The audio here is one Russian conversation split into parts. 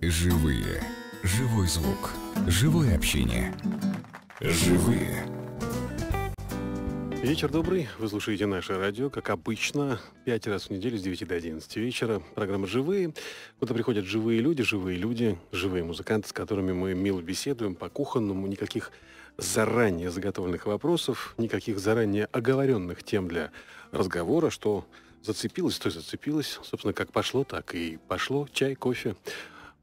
Живые. Живой звук. Живое общение. Живые. Вечер добрый. Вы слушаете наше радио, как обычно, пять раз в неделю с 9 до 11 вечера. Программа «Живые». Куда приходят живые люди, живые люди, живые музыканты, с которыми мы мило беседуем по кухонному. Никаких заранее заготовленных вопросов, никаких заранее оговоренных тем для разговора, что зацепилось, то и зацепилось. Собственно, как пошло, так и пошло. Чай, кофе,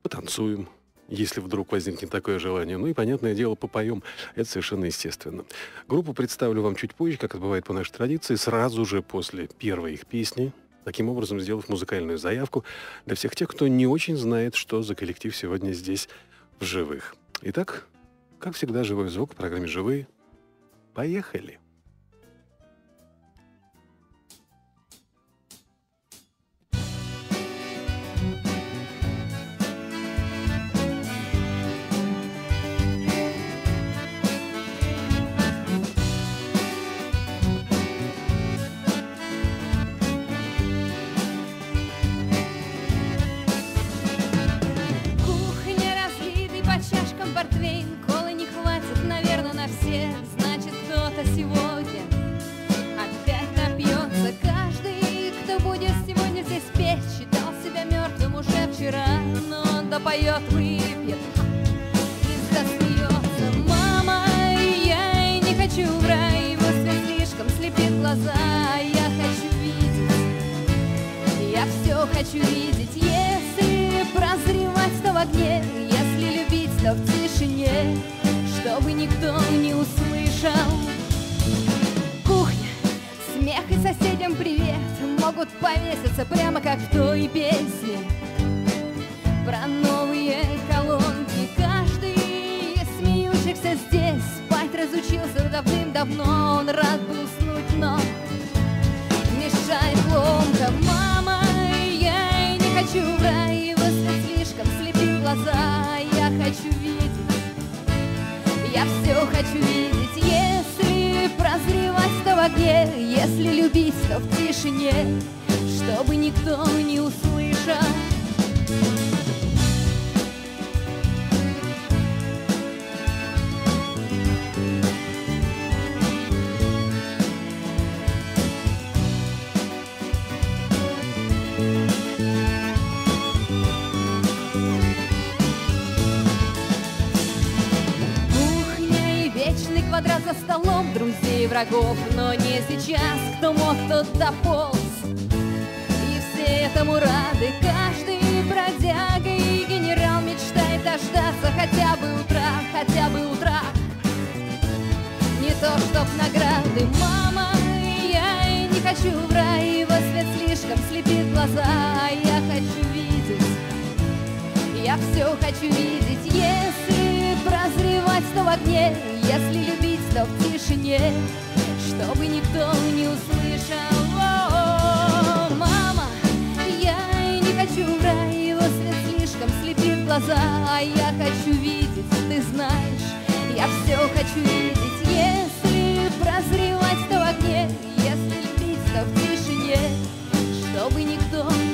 потанцуем, если вдруг возникнет такое желание. Ну и, понятное дело, попоем. Это совершенно естественно. Группу представлю вам чуть позже, как это бывает по нашей традиции, сразу же после первой их песни, таким образом сделав музыкальную заявку для всех тех, кто не очень знает, что за коллектив сегодня здесь в живых. Итак, как всегда, живой звук в программе «Живые». Поехали! запоет, выпьет и засмеется. Мама, я не хочу в рай, его свет слишком слепит глаза. Я хочу видеть, я все хочу видеть. Если прозревать, то в огне, если любить, то в тишине, чтобы никто не услышал. Кухня, смех и соседям привет могут повеситься прямо как в той песне про новые колонки. Каждый смеющихся здесь спать разучился давным-давно. Он рад был уснуть но мешает ломка. Мама, я и не хочу в рай, его свет слишком слепил глаза. Я хочу видеть, я все хочу видеть. Если прозревать, то в огне, если любить, то в тишине. Чтобы никто не услышал. Врагов, но не сейчас, кто мог, тот дополз. И все этому рады, каждый бродяга и генерал мечтает дождаться хотя бы утра, хотя бы утра. Не то, чтоб награды, мама, я и не хочу в рай, его свет слишком слепит глаза, а я хочу видеть, я все хочу видеть, если прозревать, то в огне, если любить, то в тишине чтобы никто не услышал. О, мама, я не хочу в рай, его свет слишком слепит глаза, а я хочу видеть, ты знаешь, я все хочу видеть, если прозревать то в огне, если любить то в тишине, чтобы никто не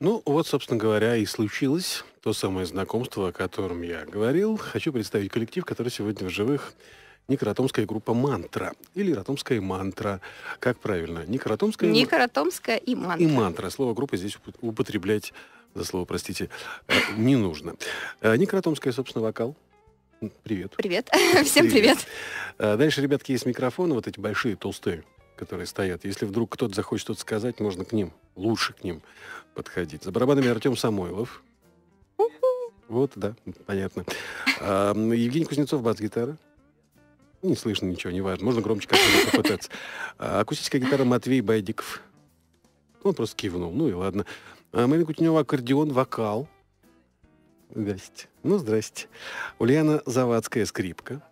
Ну, вот, собственно говоря, и случилось то самое знакомство, о котором я говорил. Хочу представить коллектив, который сегодня в живых. Никаратомская группа «Мантра» или «Ратомская мантра». Как правильно? Никаратомская... Никаратомская и «Мантра». И «Мантра». Слово группы здесь употреблять, за слово, простите, э, не нужно. Э, Никаратомская, собственно, вокал. Привет. Привет. Всем привет. привет. Э, дальше, ребятки, есть микрофоны, вот эти большие, толстые, которые стоят. Если вдруг кто-то захочет что-то сказать, можно к ним, лучше к ним подходить. За барабанами Артем Самойлов. Вот, да, понятно. А, Евгений Кузнецов, бас-гитара. Не слышно ничего, не важно. Можно громче как-то попытаться. А, акустическая гитара Матвей Байдиков. Он просто кивнул. Ну и ладно. А, Марина Кутенева, аккордеон, вокал. Здрасте. Ну, здрасте. Ульяна Завадская, скрипка.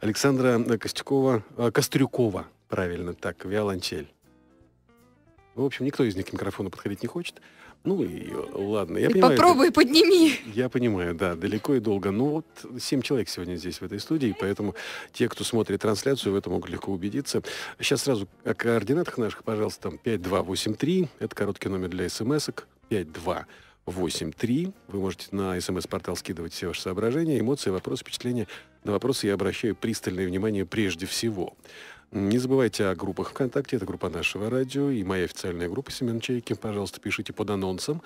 Александра Костюкова, Кострюкова, правильно так, виолончель. В общем, никто из них к микрофону подходить не хочет. Ну и ладно. Я И понимаю, попробуй подними. Я понимаю, да, далеко и долго. Ну вот семь человек сегодня здесь, в этой студии, поэтому те, кто смотрит трансляцию, в этом могут легко убедиться. Сейчас сразу о координатах наших, пожалуйста, там 5283, это короткий номер для смс-ок, 5283. Вы можете на смс-портал скидывать все ваши соображения, эмоции, вопросы, впечатления. На вопросы я обращаю пристальное внимание прежде всего. Не забывайте о группах ВКонтакте, это группа нашего радио и моя официальная группа Семен Чайки. Пожалуйста, пишите под анонсом.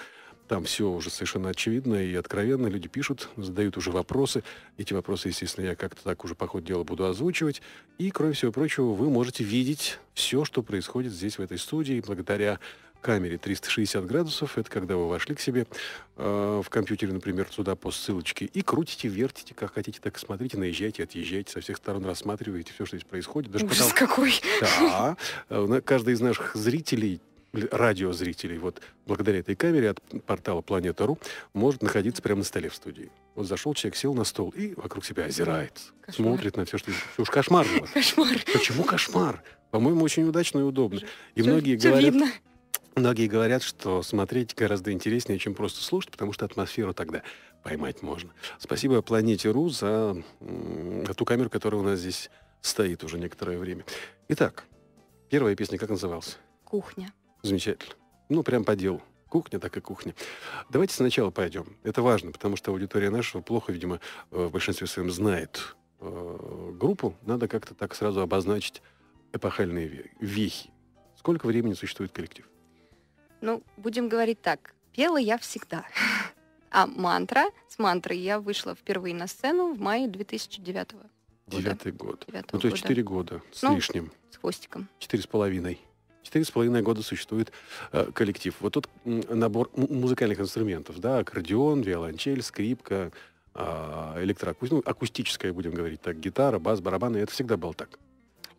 Там все уже совершенно очевидно и откровенно. Люди пишут, задают уже вопросы. Эти вопросы, естественно, я как-то так уже по ходу дела буду озвучивать. И, кроме всего прочего, вы можете видеть все, что происходит здесь, в этой студии, благодаря камере 360 градусов. Это когда вы вошли к себе э, в компьютере, например, сюда по ссылочке, и крутите, вертите, как хотите, так смотрите, наезжайте, отъезжайте, со всех сторон рассматриваете все, что здесь происходит. Даже Ужас потом- какой. да. Э, Каждый из наших зрителей, радиозрителей, вот благодаря этой камере от портала Планета.ру может находиться прямо на столе в студии. Вот зашел человек, сел на стол и вокруг себя озирается, Кошмар. смотрит на все, что... Уж кошмар было. Кошмар. Почему кошмар? По-моему, очень удачно и удобно. И Всё- многие всё говорят, видно. Многие говорят, что смотреть гораздо интереснее, чем просто слушать, потому что атмосферу тогда поймать можно. Спасибо Планете.ру за м, ту камеру, которая у нас здесь стоит уже некоторое время. Итак, первая песня как называлась? Кухня. Замечательно. Ну, прям по делу. Кухня, так и кухня. Давайте сначала пойдем. Это важно, потому что аудитория нашего плохо, видимо, э, в большинстве своем знает э, группу. Надо как-то так сразу обозначить эпохальные ве- вехи. Сколько времени существует коллектив? Ну, будем говорить так. Пела я всегда. А мантра, с мантрой я вышла впервые на сцену в мае 2009 года. Девятый год. Девятого Ну, то есть четыре года с Ну, лишним. С хвостиком. Четыре с половиной. Четыре с половиной года существует э, коллектив. Вот тут набор музыкальных инструментов, да, аккордеон, виолончель, скрипка, а, электроакустика, ну, акустическая, будем говорить так, гитара, бас, барабаны, это всегда было так.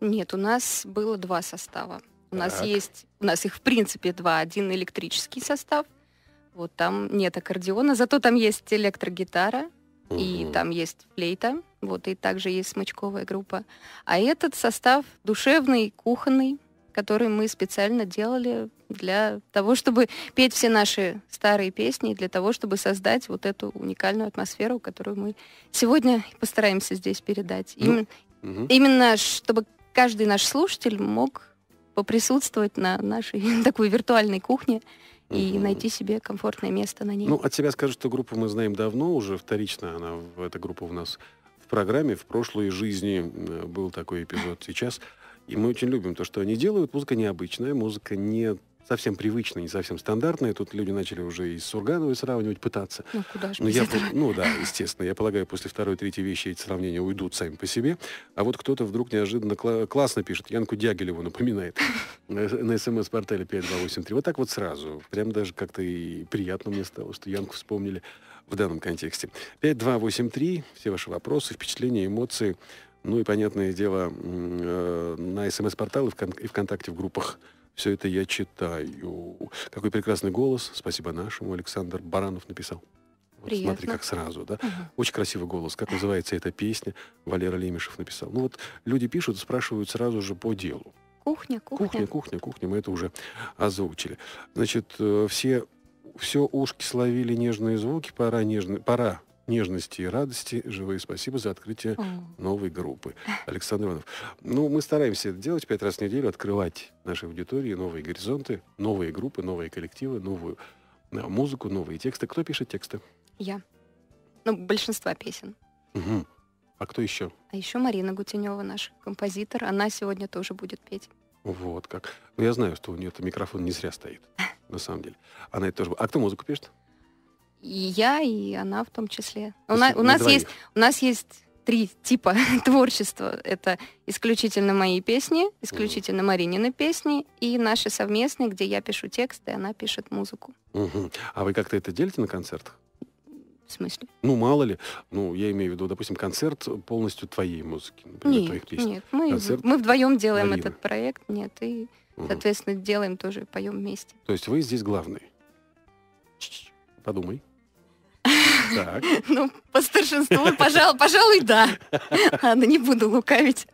Нет, у нас было два состава. У нас есть, у нас их в принципе два. Один электрический состав, вот там нет аккордеона, зато там есть электрогитара, и Мгм. там есть флейта, вот, и также есть смычковая группа. А этот состав душевный, кухонный, который мы специально делали для того, чтобы петь все наши старые песни, и для того, чтобы создать вот эту уникальную атмосферу, которую мы сегодня постараемся здесь передать. Ну, Именно- Мгм. Именно чтобы каждый наш слушатель мог поприсутствовать на нашей такой виртуальной кухне и найти себе комфортное место на ней. Ну, от себя скажу, что группу мы знаем давно, уже вторично она, эта группа у нас в программе. В прошлой жизни э, был такой эпизод сейчас. И мы очень любим то, что они делают. Музыка необычная, музыка не совсем привычная, не совсем стандартная. Тут люди начали уже и с Сургановой сравнивать, пытаться. Ну, куда же Ну, без я, этого? ну да, естественно. Я полагаю, после второй, третьей вещи эти сравнения уйдут сами по себе. А вот кто-то вдруг неожиданно кла- классно пишет. Янку Дягилеву напоминает на смс-портале 5283. Вот так вот сразу. Прям даже как-то и приятно мне стало, что Янку вспомнили в данном контексте. 5283. Все ваши вопросы, впечатления, эмоции. Ну и, понятное дело, э, на смс-портал и вкон- и ВКонтакте в группах все это я читаю. Какой прекрасный голос. Спасибо нашему. Александр Баранов написал. Вот смотри, Приятно. как сразу, да? Мгм. Очень красивый голос. Как называется эта песня? Валера Лемешев написал. Ну вот люди пишут, спрашивают сразу же по делу. Кухня, кухня. Кухня, кухня, кухня. Мы это уже озвучили. Значит, э, все, все ушки словили нежные звуки. Пора, нежно, пора нежности и радости. Живые спасибо за открытие новой группы. Александр Иванов. Ну, мы стараемся это делать пять раз в неделю, открывать нашей аудитории новые горизонты, новые группы, новые коллективы, новую э, музыку, новые тексты. Кто пишет тексты? Я. Ну, большинства песен. Мгм. А кто еще? А еще Марина Гутенева, наш композитор. Она сегодня тоже будет петь. Вот как. Ну, я знаю, что у нее микрофон не зря стоит, на самом деле. Она это тоже... А кто музыку пишет? И я, и она в том числе. У, То на- у на нас двоих. есть, у нас есть три типа творчества. Это исключительно мои песни, исключительно Маринины песни и наши совместные, где я пишу тексты, она пишет музыку. Мгм. А вы как-то это делите на концертах? В смысле? Ну, мало ли. Ну, я имею в виду, допустим, концерт полностью твоей музыки, например, твоих Нет, песен. нет. Мы, Концерт мы вдвоем делаем Марины. этот проект, нет, и, Мгм. соответственно, делаем тоже, поем вместе. То есть вы здесь главный. Подумай. Так. Ну, по старшинству, пожалуй, пожалуй, да. Ладно, не буду лукавить.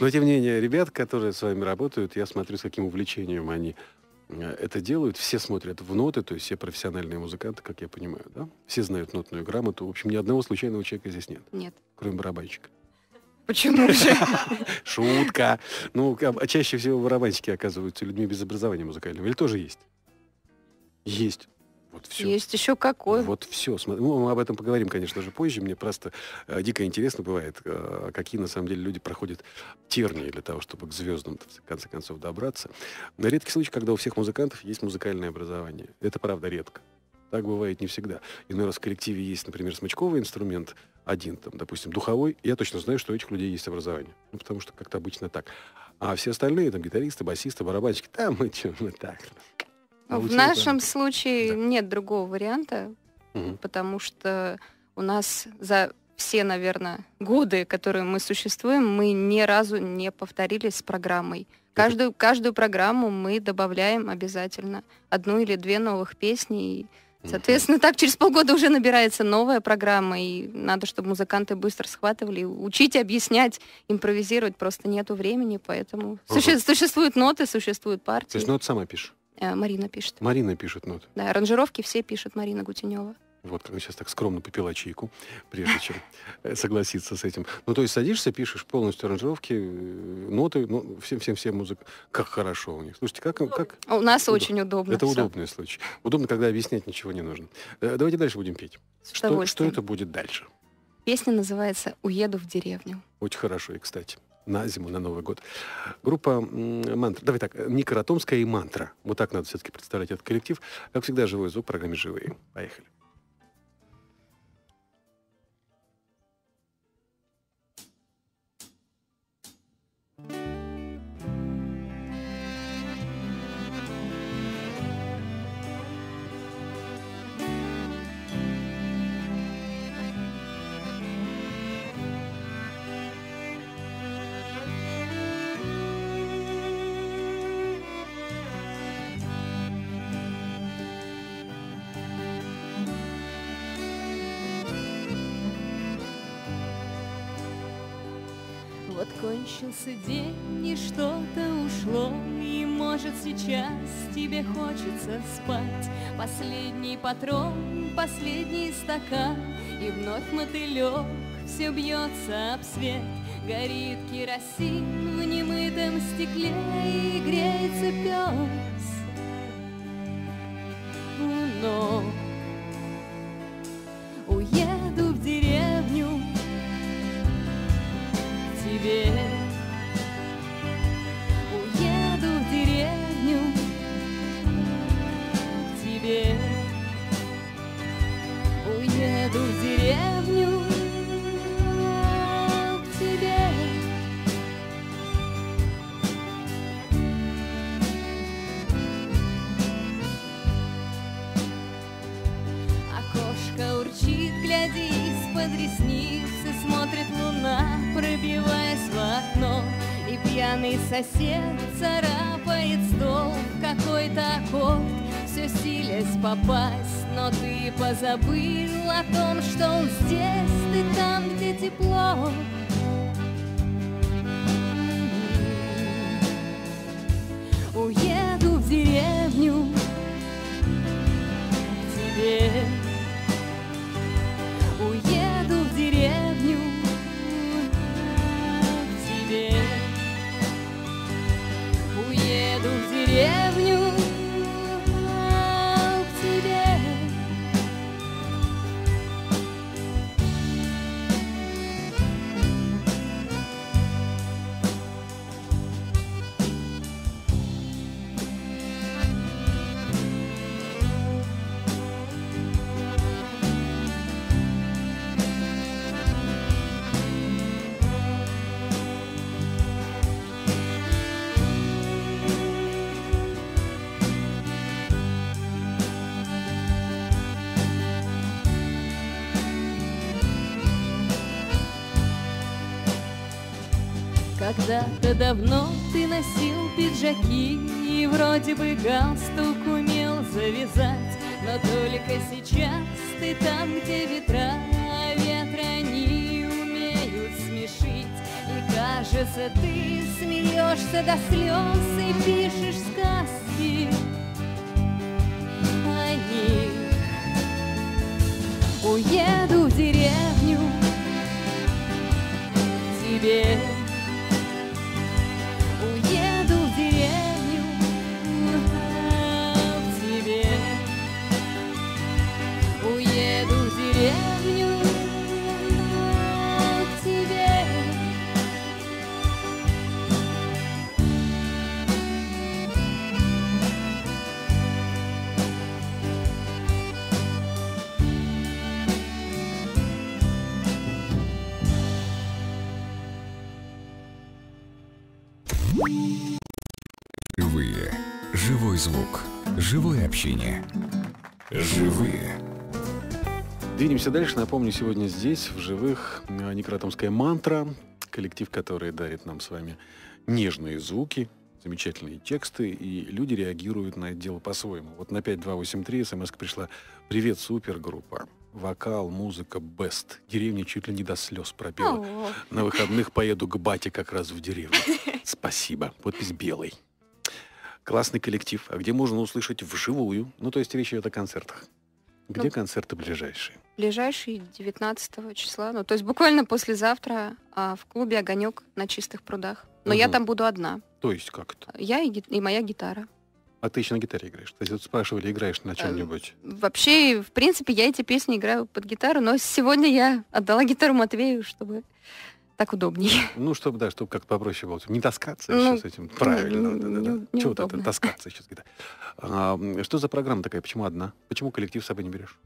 Но, тем не менее, ребят, которые с вами работают, я смотрю, с каким увлечением они э, это делают. Все смотрят в ноты, то есть все профессиональные музыканты, как я понимаю, да? Все знают нотную грамоту. В общем, ни одного случайного человека здесь нет, Нет. кроме барабанщика. Почему же? Шутка. Ну, а чаще всего барабанщики оказываются людьми без образования музыкального. Или тоже есть? Есть. Вот все. Есть еще какой. Вот все. Ну, мы об этом поговорим, конечно же, позже. Мне просто э, дико интересно бывает, э, какие на самом деле люди проходят тернии для того, чтобы к звездам в конце концов добраться. На редкий случай, когда у всех музыкантов есть музыкальное образование. Это правда редко. Так бывает не всегда. Иной раз в коллективе есть, например, смычковый инструмент, один, там, допустим, духовой. Я точно знаю, что у этих людей есть образование. Ну, потому что как-то обычно так. А все остальные, там, гитаристы, басисты, барабанщики, там мы что, мы так. В Получили нашем там. случае Да. нет другого варианта, Мгм. потому что у нас за все, наверное, годы, которые мы существуем, мы ни разу не повторились с программой. Каждую, каждую программу мы добавляем обязательно одну или две новых песни. И, соответственно, так через полгода уже набирается новая программа, и надо, чтобы музыканты быстро схватывали. Учить, объяснять, импровизировать просто нету времени, поэтому суще- существуют ноты, существуют То партии. есть ноты сама пишешь? Э, Марина пишет. Марина пишет ноты. Да, аранжировки все пишет Марина Гутенева. Вот как сейчас так скромно попила чайку, прежде чем э, согласиться с этим. Ну, то есть садишься, пишешь полностью аранжировки, э, ноты, ну, всем-всем-всем музыка. Как хорошо у них. Слушайте, как... как... У нас Удоб- очень удобно. Это всё. удобный случай. Удобно, когда объяснять ничего не нужно. Давайте дальше будем петь. С Что, что это будет дальше? Песня называется «Уеду в деревню». Очень хорошо, и кстати, на зиму, на Новый год. Группа «Мантра». Давай так, Ника Ратомская и «Мантра». Вот так надо все-таки представлять этот коллектив. Как всегда, живой звук программе «Живые». Поехали. Кончился день, и что-то ушло, И, может, сейчас тебе хочется спать. Последний патрон, последний стакан, И вновь мотылек все бьется об свет. Горит керосин в немытом стекле, И греется пес у ног. Уеду в деревню к тебе. Уеду в деревню. К тебе. Окошко урчит, глядя из-под ресницы Смотрит луна, пробиваясь в окно. И пьяный сосед царапает стол Какой-то аккорд, все силясь попасть Но ты позабыл о том, что он здесь Ты там, где тепло Уеду в деревню к тебе. Когда-то давно ты носил пиджаки И вроде бы галстук умел завязать Но только сейчас ты там, где ветра Ветра не умеют смешить. И кажется, ты смеешься до слез И пишешь сказки о них. Уеду в деревню тебе Общение. Живые. Двинемся дальше. Напомню, сегодня здесь, в живых, э, Некротомская мантра. Коллектив, который дарит нам с вами нежные звуки, замечательные тексты, и люди реагируют на это дело по-своему. Вот на 5283 смс пришла «Привет, супергруппа». Вокал, музыка, бест. Деревня чуть ли не до слез пропела. О, На выходных поеду к бате как раз в деревню. Спасибо. Подпись белый. Классный коллектив. А где можно услышать вживую? Ну, то есть речь идет о концертах. Где Ну, концерты ближайшие? Ближайший 19 числа, ну то есть буквально послезавтра а, в клубе «Огонек» на Чистых прудах. Но я Мгм. там буду одна. То есть как это? Я и, и моя гитара. А ты еще на гитаре играешь? То есть вот спрашивали, играешь на чем-нибудь? Вообще, в принципе, я эти песни играю под гитару, но сегодня я отдала гитару Матвею, чтобы так удобнее. Ну, чтобы, да, чтобы как-то попроще было. Не таскаться Ну, еще с этим. Правильно, не- да, да, да. Чего вот это таскаться еще с гитарой? А, что за программа такая? Почему одна? Почему коллектив с собой не берешь?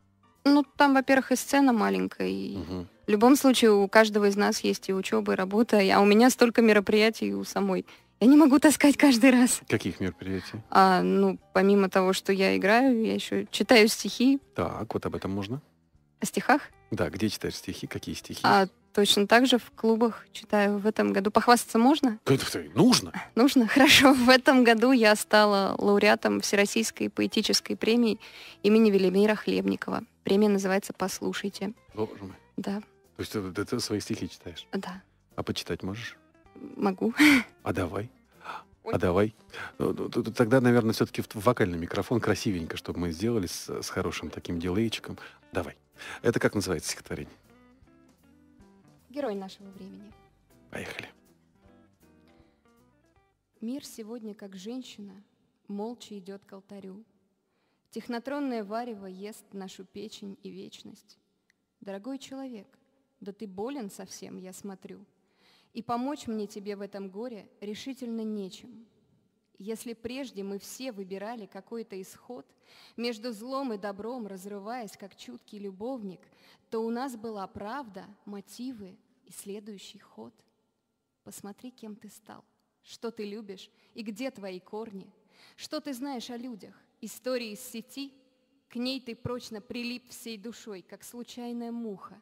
Ну, там, во-первых, и сцена маленькая, и Мгм. в любом случае у каждого из нас есть и учеба, и работа, а у меня столько мероприятий у самой. Я не могу таскать каждый раз. Каких мероприятий? А, ну, помимо того, что я играю, я еще читаю стихи Так, вот об этом можно? о стихах, Да, где читаешь стихи? Какие стихи? а точно так же в клубах читаю в этом году. Похвастаться можно? Это Нужно? Нужно? Хорошо. В этом году я стала лауреатом Всероссийской поэтической премии имени Велимира Хлебникова. Премия называется «Послушайте». Боже мой. Да, То есть ты, ты свои стихи читаешь? да, А почитать можешь? могу. А давай. А давай. Ну, ну, Тогда, наверное, все-таки в вокальный микрофон красивенько, чтобы мы сделали с, с хорошим таким дилейчиком. Давай. Это как называется стихотворение? Герой нашего времени. Поехали. Мир сегодня, как женщина, молча идет к алтарю. Технотронное варево ест нашу печень и вечность. Дорогой человек, да ты болен совсем, я смотрю. И помочь мне тебе в этом горе решительно нечем. Если прежде мы все выбирали какой-то исход, между злом и добром разрываясь, как чуткий любовник, то у нас была правда, мотивы и следующий ход. Посмотри, кем ты стал, что ты любишь и где твои корни, что ты знаешь о людях, истории из сети, к ней ты прочно прилип всей душой, как случайная муха.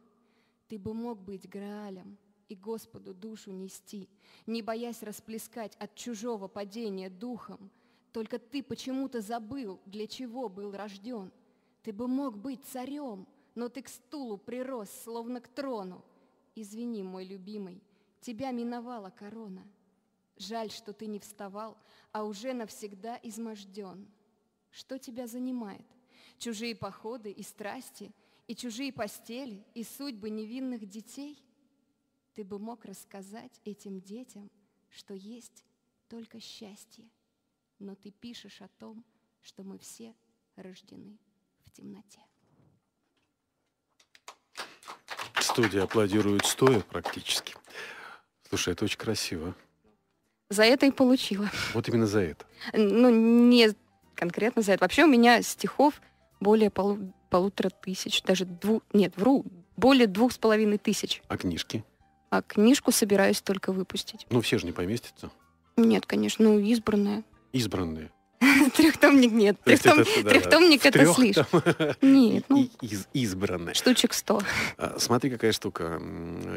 Ты бы мог быть Граалем и Господу душу нести, не боясь расплескать от чужого падения духом. Только ты почему-то забыл, для чего был рожден. Ты бы мог быть царем, но ты к стулу прирос, словно к трону. Извини, мой любимый, тебя миновала корона. Жаль, что ты не вставал, а уже навсегда изможден. Что тебя занимает? Чужие походы и страсти, и чужие постели, и судьбы невинных детей? Ты бы мог рассказать этим детям, что есть только счастье, но ты пишешь о том, что мы все рождены в темноте. Студия аплодирует стоя практически. Слушай, это очень красиво. За это и получила. Вот именно за это. Ну, не конкретно за это. Вообще у меня стихов более полу- полутора тысяч, даже двух, нет, вру, более двух с половиной тысяч. А книжки? А книжку собираюсь только выпустить. Ну, все же не поместятся. Нет, конечно, ну, избранная. Избранные. Трехтомник нет. Трехтом- это, да, Трехтомник это трёх слишком. Нет, ну, из- избранные. штучек сто. А, Смотри, какая штука.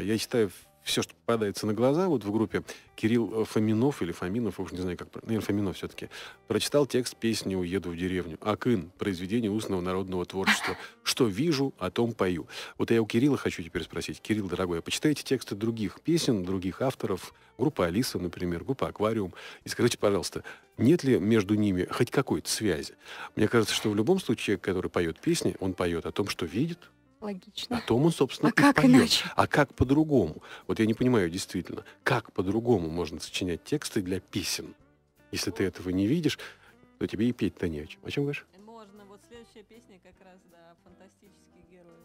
Я читаю все, что попадается на глаза, вот в группе Кирилл Фоминов или Фоминов, уж не знаю, как, наверное, Фоминов все-таки, прочитал текст песни «Уеду в деревню». Акын, произведение устного народного творчества. Что вижу, о том пою. Вот я у Кирилла хочу теперь спросить. Кирилл, дорогой, а почитайте тексты других песен, других авторов, группа Алиса, например, группа Аквариум, и скажите, пожалуйста, нет ли между ними хоть какой-то связи? Мне кажется, что в любом случае, который поет песни, он поет о том, что видит, Логично. о том он, собственно, А как и поет. иначе? А как по-другому? Вот я не понимаю действительно, как по-другому можно сочинять тексты для песен? Если ты этого не видишь, то тебе и петь-то не о чем. О чем говоришь? Можно. Вот следующая песня как раз, да, фантастический герой.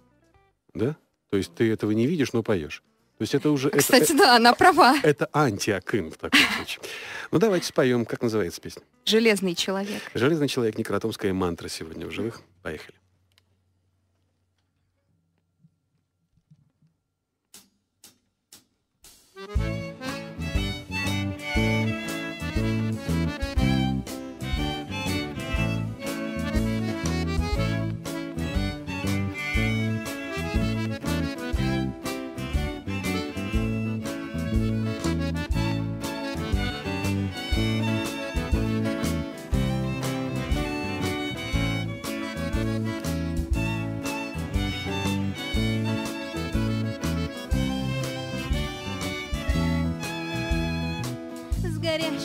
Да? То есть ты этого не видишь, но поешь. То есть это уже... это- Кстати, да, она права. это, антиакын в таком случае. Ну, давайте споем. Как называется песня? Железный человек. «Железный человек. Некротомская мантра» сегодня в живых. Поехали. С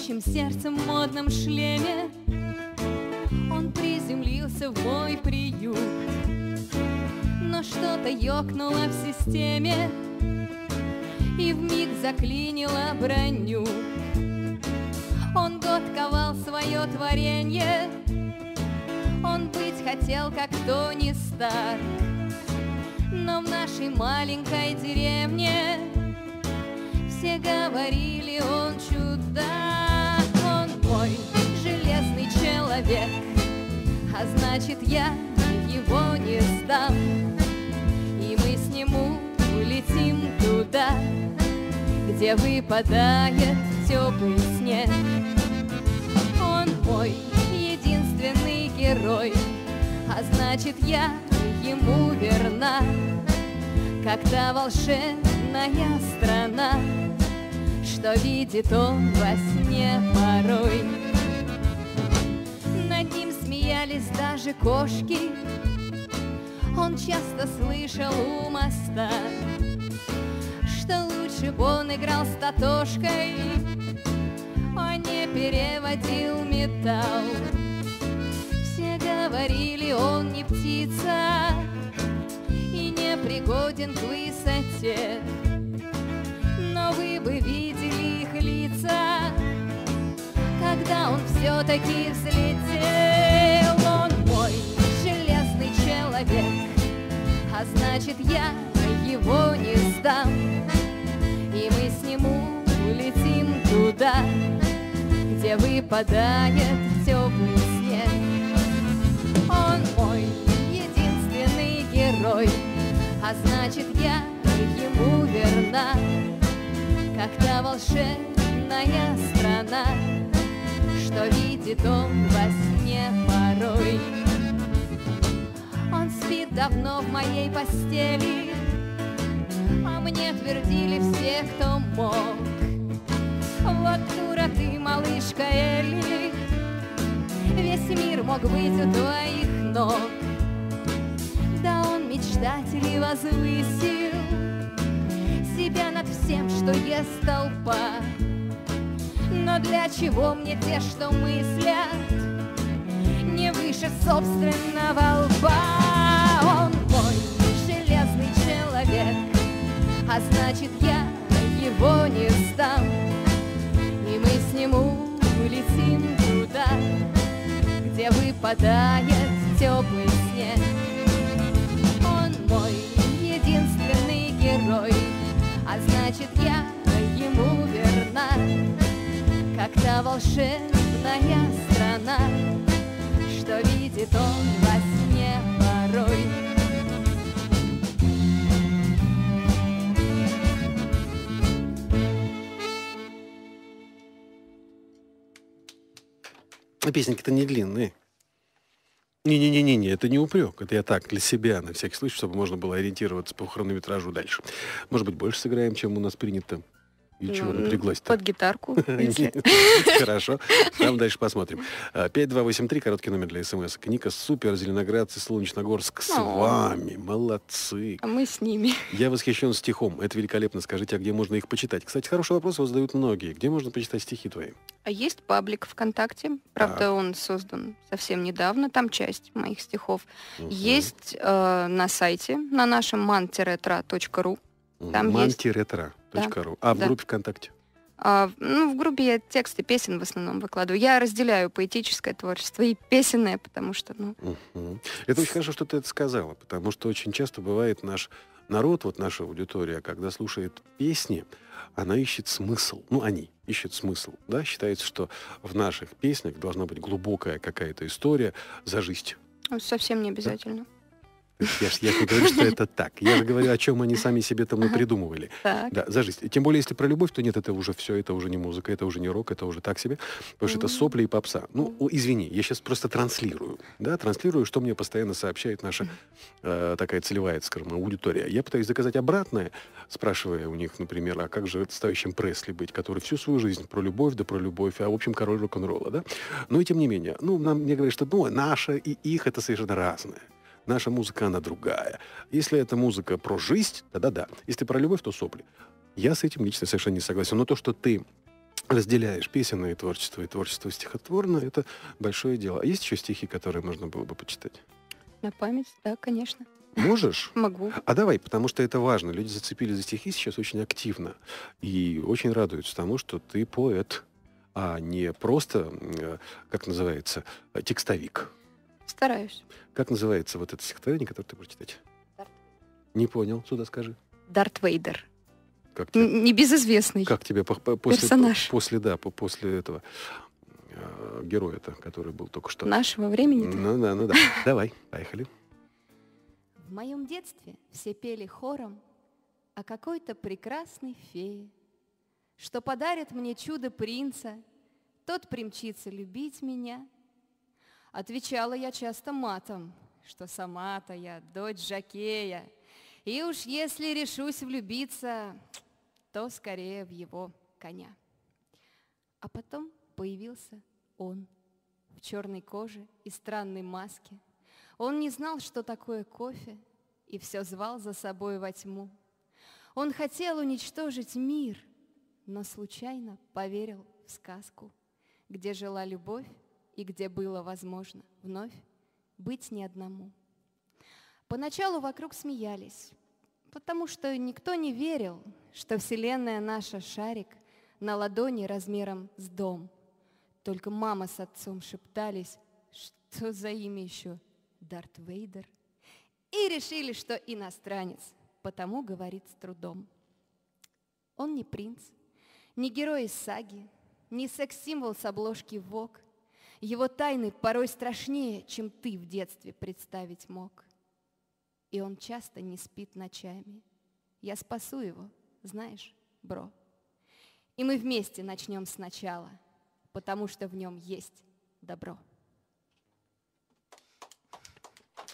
горящим сердцем в модном шлеме. Он приземлился в мой приют Но что-то ёкнуло в системе И вмиг заклинило броню. Он год ковал свое творенье Он быть хотел, как Тони Старк Но в нашей маленькой деревне все говорили, он чудак, мой железный человек, а значит я его не сдам, и мы с ним улетим туда, где выпадает теплый снег. Он мой единственный герой, а значит я ему верна, та волшебная страна, что видит он во сне порой. Над ним смеялись даже кошки, он часто слышал у моста, что лучше бы он играл с Татошкой, а не переводил металл. Все говорили, он не птица и не пригоден к высоте. Но вы бы видели их лица, когда он все-таки взлетел. Он мой железный человек, а значит я его не сдам. И мы с ним улетим туда, где выпадает теплый снег. Он мой единственный герой, а значит я ему верна, как та волшебная страна, что видит он во сне порой. Он спит давно в моей постели, а мне твердили все, кто мог. Вот дура ты, малышка Элли, Весь мир мог быть у твоих ног. Да он мечтатель и возвысил Себя над всем, что ест толпа. Но для чего мне те, что мыслят Не выше собственного лба? Он мой железный человек, А значит я его не сдам. И мы с ним улетим туда, где выпадает теплый снег. Он мой единственный герой, значит я ему верна, как та волшебная страна, что видит он во сне порой. Песенки-то не длинные. Не-не-не-не, это не упрек. Это я так, для себя, на всякий случай, чтобы можно было ориентироваться по хронометражу дальше. Может быть, больше сыграем, чем у нас принято? И чего Ну, напряглась-то? Под гитарку. Хорошо. Там дальше посмотрим. А, 5283, короткий номер для смс. Ника, супер, Зеленоградцы, Солнечногорск, с вами. Молодцы. А мы с ними. Я восхищен стихом. Это великолепно. Скажите, а где можно их почитать? Кстати, хороший вопрос его задают многие. Где можно почитать стихи твои? А есть паблик ВКонтакте. Правда, он создан совсем недавно. Там часть моих стихов. Есть э, на сайте, на нашем man-tra.ru. Там есть. Манти-ретро.ру. А в да. группе ВКонтакте? А, ну, в группе я тексты песен в основном выкладываю. Я разделяю поэтическое творчество и песенное, потому что, ну, Мгм. Это очень хорошо, что ты это сказала, потому что очень часто бывает наш народ, вот наша аудитория, когда слушает песни, она ищет смысл. Ну, они ищут смысл, да? Считается, что в наших песнях должна быть глубокая какая-то история за жизнь. совсем не обязательно. Я ж, я ж не говорю, что это так. Я же говорю, о чем они сами себе там напридумывали. Так. Да, за жизнь. Тем более, если про любовь, то нет, это уже все, это уже не музыка, это уже не рок, это уже так себе, потому что это сопли и попса. Ну, извини, я сейчас просто транслирую, да, транслирую, что мне постоянно сообщает наша э, такая целевая, скажем, аудитория. Я пытаюсь заказать обратное, спрашивая у них, например, а как же стоящим Пресли быть, который всю свою жизнь про любовь, да про любовь, а в общем король рок-н-ролла, да? Но и тем не менее, ну, нам мне говорят, что ну, наша и их это совершенно разное. Наша музыка, она другая. Если это музыка про жизнь, тогда да. Если про любовь, то сопли. Я с этим лично совершенно не согласен. Но то, что ты разделяешь песенное творчество и творчество стихотворное, это большое дело. А есть еще стихи, которые можно было бы почитать? На память, да, конечно. Можешь? Могу. А давай, потому что это важно. Люди зацепили за стихи сейчас очень активно. И очень радуются тому, что ты поэт, а не просто, э, как называется, э, текстовик. Стараюсь. Как называется вот это стихотворение, которое ты будешь читать? Не понял. Сюда скажи. Дарт Вейдер. Как тебе, Небезызвестный. как тебе по- по- после, Персонаж. после, да, по- после этого э, героя-то, который был только что? Нашего времени. Ну да, ну да. Давай, поехали. В моем детстве все пели хором о какой-то прекрасной фее, что подарит мне чудо принца, тот примчится любить меня. Отвечала я часто матом, что сама-то я дочь Жакея, и уж если решусь влюбиться, то скорее в его коня. А потом появился он в черной коже и странной маске. Он не знал, что такое кофе, и все звал за собой во тьму. Он хотел уничтожить мир, но случайно поверил в сказку, где жила любовь и где было возможно вновь быть не одному. Поначалу вокруг смеялись, потому что никто не верил, что Вселенная наша шарик на ладони размером с дом. Только мама с отцом шептались, что за имя еще Дарт Вейдер, и решили, что иностранец, потому говорит с трудом. Он не принц, не герой из саги, не секс-символ с обложки ВОК. Его тайны порой страшнее, чем ты в детстве представить мог. И он часто не спит ночами. Я спасу его, знаешь, бро. И мы вместе начнем сначала, потому что в нем есть добро.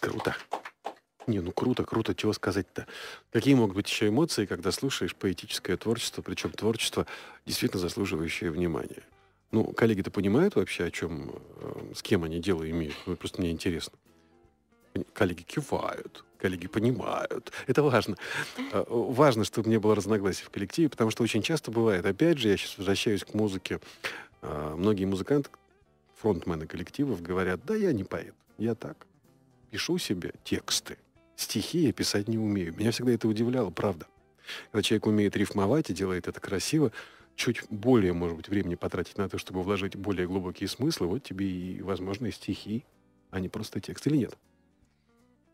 Круто. Не, ну круто, круто, чего сказать-то. Какие могут быть еще эмоции, когда слушаешь поэтическое творчество, причем творчество, действительно заслуживающее внимания? Ну, коллеги-то понимают вообще, о чем, э, с кем они дело имеют? Ну, просто мне интересно. Коллеги кивают, коллеги понимают. Это важно. Э, Важно, чтобы не было разногласий в коллективе, потому что очень часто бывает, опять же, я сейчас возвращаюсь к музыке, э, многие музыканты, фронтмены коллективов говорят, да, я не поэт, я так, пишу себе тексты. Стихи я писать не умею. Меня всегда это удивляло, правда. Когда человек умеет рифмовать и делает это красиво, чуть более, может быть, времени потратить на то, чтобы вложить более глубокие смыслы, вот тебе и, возможно, и стихи, а не просто текст. Или нет?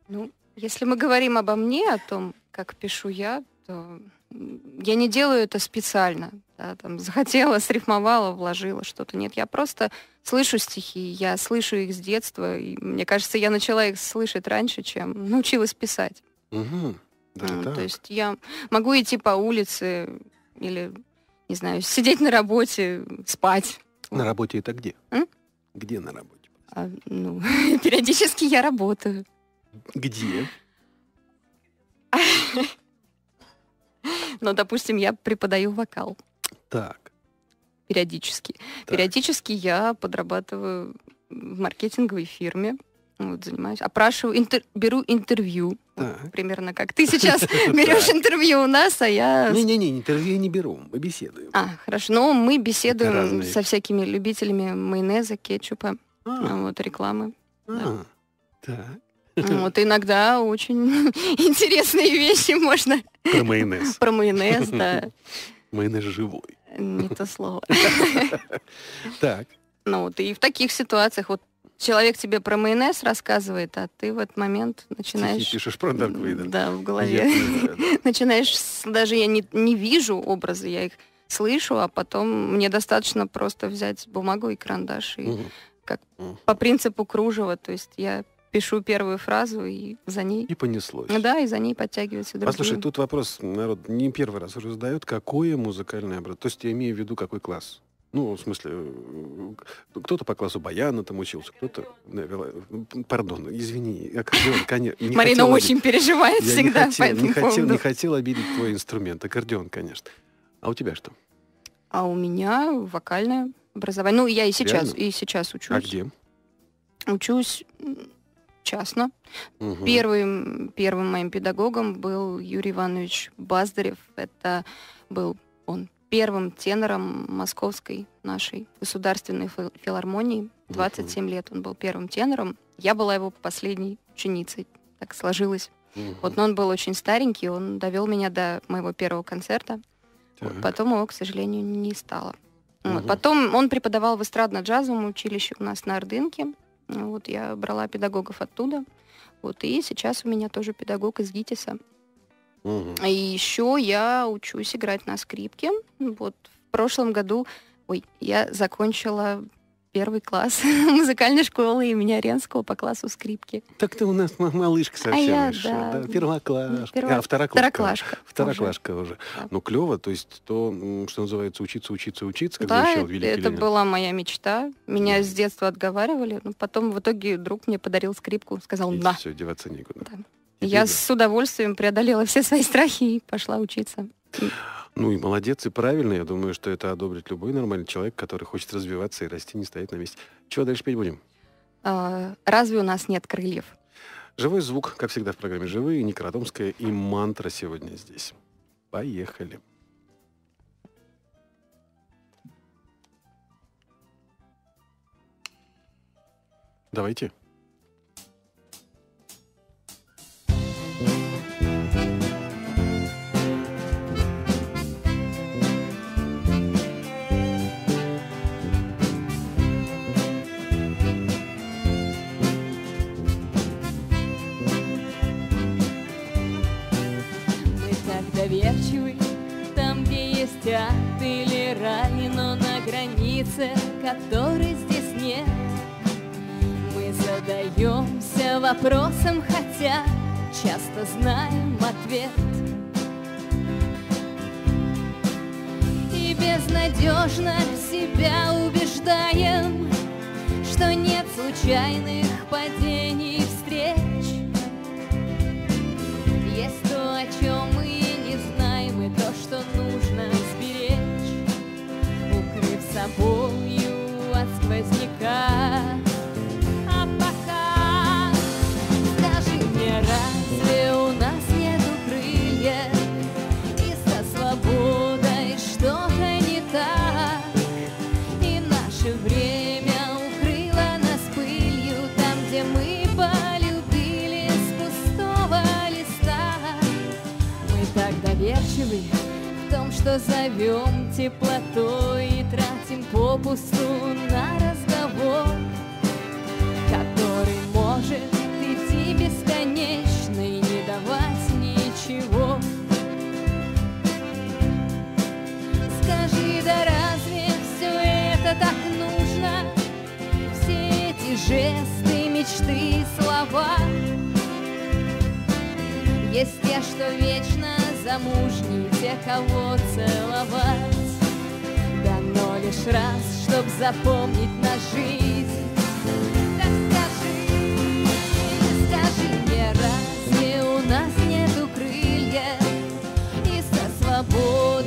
Ну, если мы говорим обо мне, о том, как пишу я, то я не делаю это специально. да, там, захотела, срифмовала, вложила что-то. Нет, я просто слышу стихи, я слышу их с детства. И мне кажется, я начала их слышать раньше, чем научилась писать. Угу. Даже М, так. То есть я могу идти по улице или, не знаю, сидеть на работе, спать. На работе это где? М? Где на работе? А, ну, периодически я работаю. Где? Но, допустим, я преподаю вокал Так. периодически. Так. Периодически я подрабатываю в маркетинговой фирме. Вот, занимаюсь. Опрашиваю, интер- беру интервью. Вот примерно как ты сейчас берешь интервью у нас, а я... Не-не-не, интервью я не беру, мы беседуем. А, хорошо. Ну, мы беседуем со всякими любителями майонеза, кетчупа, А, вот, рекламы. а, так. Вот иногда очень интересные вещи можно Про майонез. про майонез, да, Майонез живой. не то слово. Так. Ну вот и в таких ситуациях вот человек тебе про майонез рассказывает, а ты в этот момент начинаешь... Стихи пишешь про Дарк Вейдера. Да, в голове. Начинаешь, даже я не, не вижу образы, я их слышу, а потом мне достаточно просто взять бумагу и карандаш и как по принципу кружева, то есть я пишу первую фразу и за ней... И понеслось. Да, и за ней подтягиваются другие. Послушай, тут вопрос, народ не первый раз уже задают, какое музыкальное образование. То есть я имею в виду, какой класс. Ну, в смысле, э, кто-то по классу баяна там учился, кто-то... э, вела- Пардон, извини, аккордеон, конечно. не Марина хотел очень переживает. Я всегда не по хотел, этому не, хотел, поводу. не хотел обидеть твой инструмент, аккордеон, конечно. А у тебя что? А у меня вокальное образование. Ну, я и сейчас, Реально? и сейчас учусь. А где? Учусь частно. Мгм. Первым, первым моим педагогом был Юрий Иванович Баздарев. Это был он первым тенором московской нашей государственной фил- филармонии. 27 лет он был первым тенором. Я была его последней ученицей. Так сложилось. Мгм. Вот, но он был очень старенький, он довел меня до моего первого концерта. Вот, потом его, к сожалению, не стало. Вот, Мгм. Потом он преподавал в эстрадно-джазовом училище у нас на Ордынке. Вот я брала педагогов оттуда. Вот, и сейчас у меня тоже педагог из ГИТИСа. Мгм. И еще я учусь играть на скрипке. Вот в прошлом году, ой, я закончила первый класс музыкальной школы имени Оренского по классу скрипки. Так ты у нас ма- малышка совсем я, еще, да. Первоклашка. Перво- А, второклашка. Второклашка. Второклашка уже. Да. Ну, клево, то есть то, м, что называется, учиться, учиться, учиться, как Да, это, великий это Ленин. была моя мечта. Меня Мгм. с детства отговаривали, но потом в итоге друг мне подарил скрипку, сказал И «на». все, деваться некуда. Да. Я с удовольствием преодолела все свои страхи и пошла учиться. Ну и молодец, и правильно. Я думаю, что это одобрит любой нормальный человек, который хочет развиваться и расти, не стоять на месте. Чего дальше петь будем? А, разве у нас нет крыльев? Живой звук, как всегда в программе «Живые», Ника Радомская и мантра сегодня здесь. Поехали. Давайте. Так доверчивы, там, где есть ад или но на границе, которой здесь нет. Мы задаемся вопросом, хотя часто знаем ответ. И безнадежно себя убеждаем, что нет случайных падений встреч. Есть то, о чем мы собою от сквозняка. А пока скажи мне, разве у нас нету крыльев? И со свободой что-то не так. И наше время укрыло нас пылью Там, где мы полюбили с пустого листа Мы так доверчивы в том, что зовем теплотой тратим попусту на разговор Который может идти бесконечно И не давать ничего. Скажи, да разве все это так нужно? Все эти жесты, мечты, слова. Есть те, что вечно замужние, те, кого целовать лишь раз, чтоб запомнить на жизнь. Так скажи, скажи мне, разве у нас нету крылья и со свободой?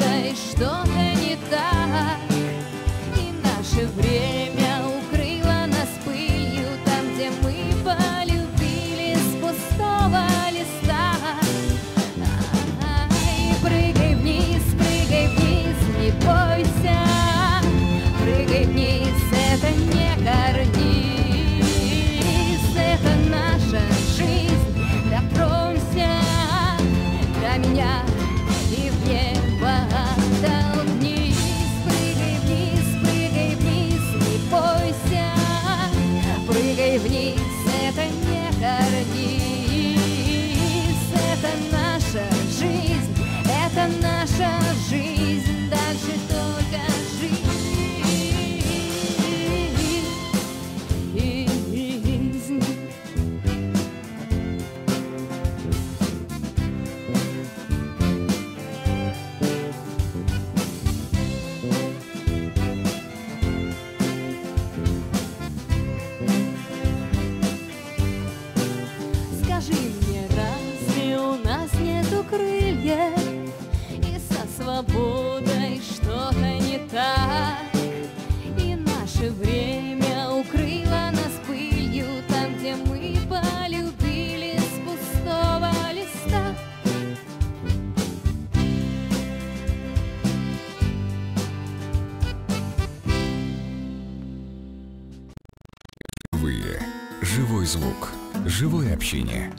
Живое общение.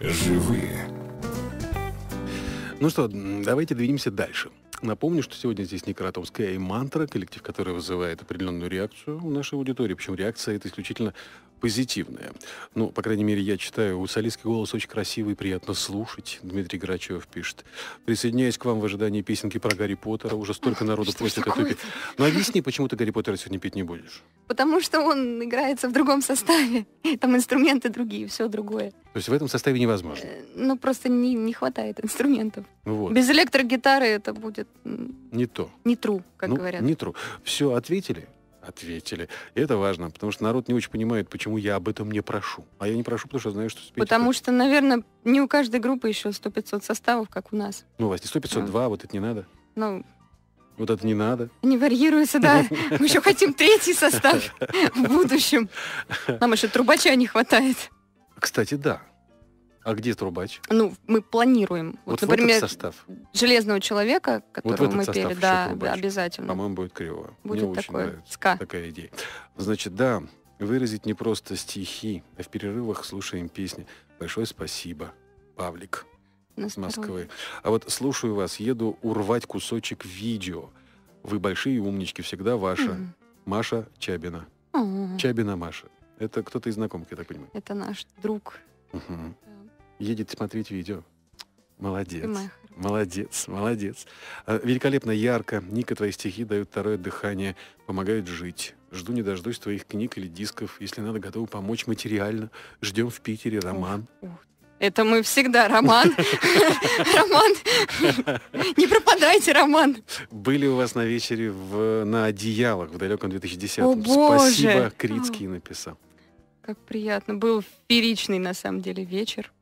Живые. Ну что, давайте двинемся дальше. Напомню, что сегодня здесь не Каратовская и мантра, коллектив, который вызывает определенную реакцию у нашей аудитории. Причем реакция это исключительно позитивная. Ну, по крайней мере, я читаю, у солистский голос очень красивый, приятно слушать. Дмитрий Грачев пишет. Присоединяюсь к вам в ожидании песенки про Гарри Поттера. Уже столько народу просит эту петь. Ну, объясни, почему ты Гарри Поттера сегодня петь не будешь? Потому что он играется в другом составе. Там инструменты другие, все другое. То есть в этом составе невозможно. Э, Ну, просто не, не хватает инструментов. Вот. Без электрогитары это будет Не то. не true, как ну, говорят. Не true. Все, ответили? Ответили. И это важно, потому что народ не очень понимает, почему я об этом не прошу. А я не прошу, потому что знаю, что спеть Потому это- что, наверное, не у каждой группы еще 100-500 составов, как у нас. Ну, у вас не 100, 502, вот это не надо. Ну, Вот это не надо. не варьируется, да. Мы еще хотим третий состав в будущем. Нам еще трубача не хватает. Кстати, да. А где трубач? Ну, мы планируем. Вот, Вот, например, этот состав, железного человека, которого этот мы пели, да, трубач. обязательно. по-моему, будет криво. Будет Мне очень такое нравится ска. такая идея. Значит, да, выразить не просто стихи, а в перерывах слушаем песни. Большое спасибо, Павлик. Здоровье. Москвы. А вот слушаю вас, еду урвать кусочек видео. Вы большие умнички, всегда ваша. Мгм. Маша Чабина. М. Чабина Маша. Это кто-то из знакомых, я так понимаю. Это наш друг. Мгм. Едет смотреть видео. Молодец. Молодец, молодец. А, Великолепно, ярко. Ника, твои стихи дают второе дыхание, помогают жить. Жду не дождусь твоих книг или дисков. Если надо, готовы помочь материально. Ждем в Питере роман. Это мы всегда, Роман. Роман. Не пропадайте, Роман. Были у вас на вечере в, на одеялах в далеком 2010 О, боже! Спасибо, Крицкий написал. Как приятно. Был фееричный, на самом деле, вечер.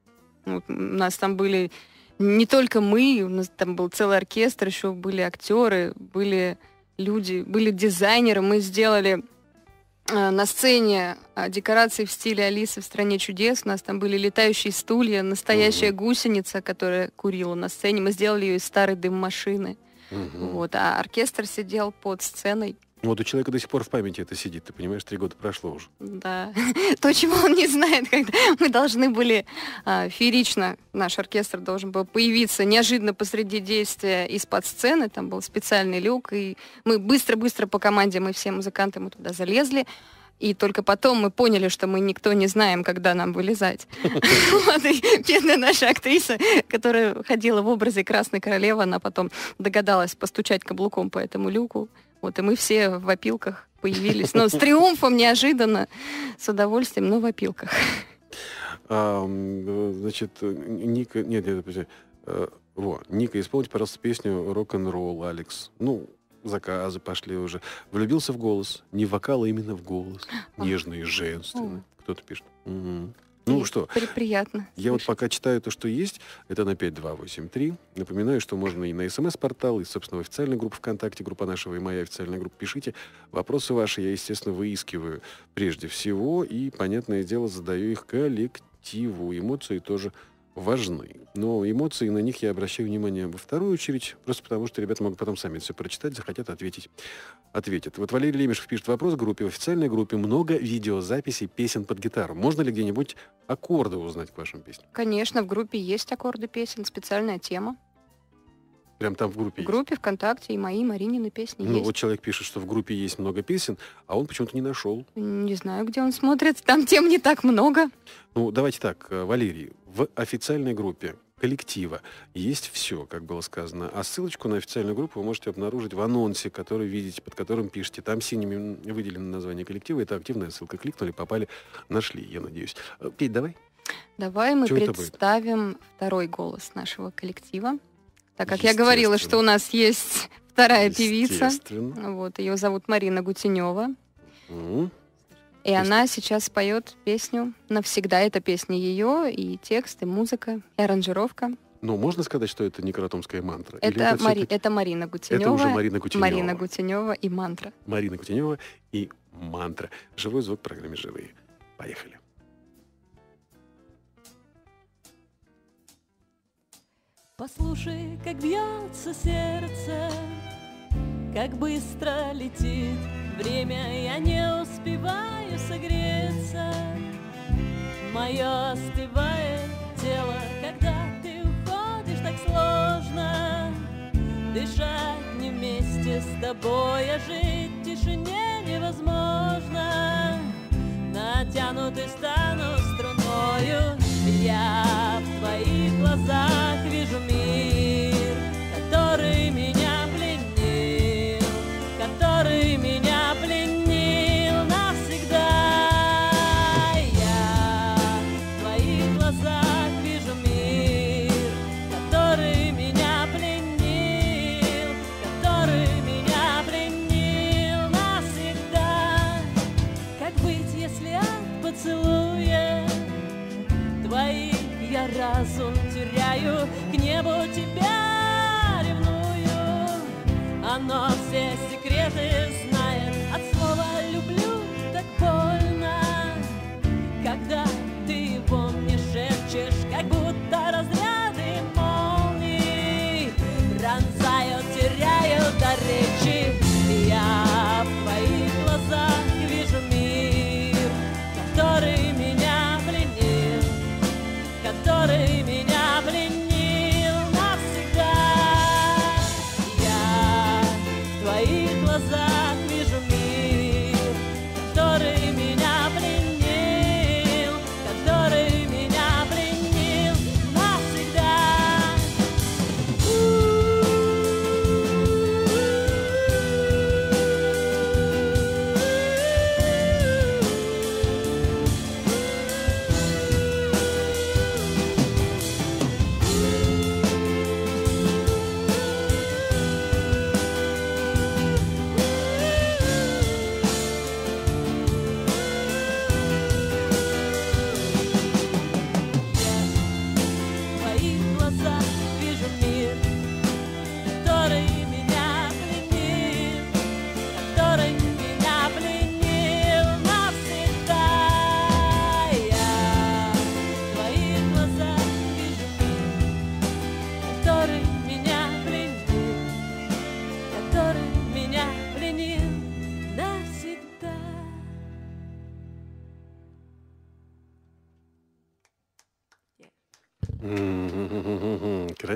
Вот у нас там были не только мы, у нас там был целый оркестр, еще были актеры, были люди, были дизайнеры. Мы сделали э, на сцене э, декорации в стиле Алисы в стране чудес. У нас там были летающие стулья, настоящая гусеница, которая курила на сцене. Мы сделали ее из старой дым-машины. Мгм. Вот, а оркестр сидел под сценой. Вот у человека до сих пор в памяти это сидит, ты понимаешь, три года прошло уже. Да. То, чего он не знает, когда мы должны были а, феерично, наш оркестр должен был появиться неожиданно посреди действия из-под сцены, там был специальный люк, и мы быстро-быстро по команде, мы все музыканты, мы туда залезли, и только потом мы поняли, что мы никто не знаем, когда нам вылезать. Вот, и бедная наша актриса, которая ходила в образе Красной Королевы, она потом догадалась постучать каблуком по этому люку. Вот, и мы все в опилках появились. Но с триумфом неожиданно, с удовольствием, но в опилках. А, э, значит, Ника... Нет, нет, подожди. Э, Во, Ника, исполните, пожалуйста, песню «Рок-н-ролл», Алекс. Ну, заказы пошли уже. Влюбился в голос. Не в вокал, а именно в голос. Нежный, женственный. Кто-то пишет. Ну И что, при- Приятно. Я вот слышать. пока читаю то, что есть, это на 5283. Напоминаю, что можно и на смс-портал, и, собственно, в официальную группу ВКонтакте, группа нашего и моя официальная группа. Пишите. Вопросы ваши я, естественно, выискиваю прежде всего, и, понятное дело, задаю их коллективу. Эмоции тоже важны. Но эмоции, на них я обращаю внимание во вторую очередь, просто потому что ребята могут потом сами все прочитать, захотят ответить. Ответят. Вот Валерий Лемешев пишет вопрос в группе. В официальной группе много видеозаписей песен под гитару. Можно ли где-нибудь аккорды узнать к вашим песням? Конечно, в группе есть аккорды песен, специальная тема. Прям там в группе В группе ВКонтакте и мои Маринины песни Ну, есть. вот человек пишет, что в группе есть много песен, а он почему-то не нашел. Не знаю, где он смотрит. Там тем не так много. Ну, давайте так, э, Валерий, в официальной группе коллектива есть все, как было сказано. А ссылочку на официальную группу вы можете обнаружить в анонсе, который видите, под которым пишете. Там синими выделено название коллектива. Это активная ссылка. Кликнули, попали, нашли, я надеюсь. Э, Петь, давай. Давай мы будет? представим второй голос нашего коллектива. Так как я говорила, что у нас есть вторая певица. Вот, ее зовут Марина Гутенева. М. И Песня. она сейчас поет песню «Навсегда». Это песня ее, и текст, и музыка, и аранжировка. Ну, можно сказать, что это не каратомская мантра? Или Это, Мари- это Марина Гутенева. это уже Марина Гутенева. Марина Гутенева и мантра. Марина Кутенева и мантра. Живой звук в программе «Живые». Поехали. Послушай, как бьется сердце, как быстро летит время я не успеваю согреться. Мое остывает тело, когда ты уходишь так сложно. Дышать не вместе с тобой, а жить в тишине невозможно. Натянуты стану струною, я в твоих глазах вижу мир, который меня разум теряю, к небу тебя ревную, оно все секреты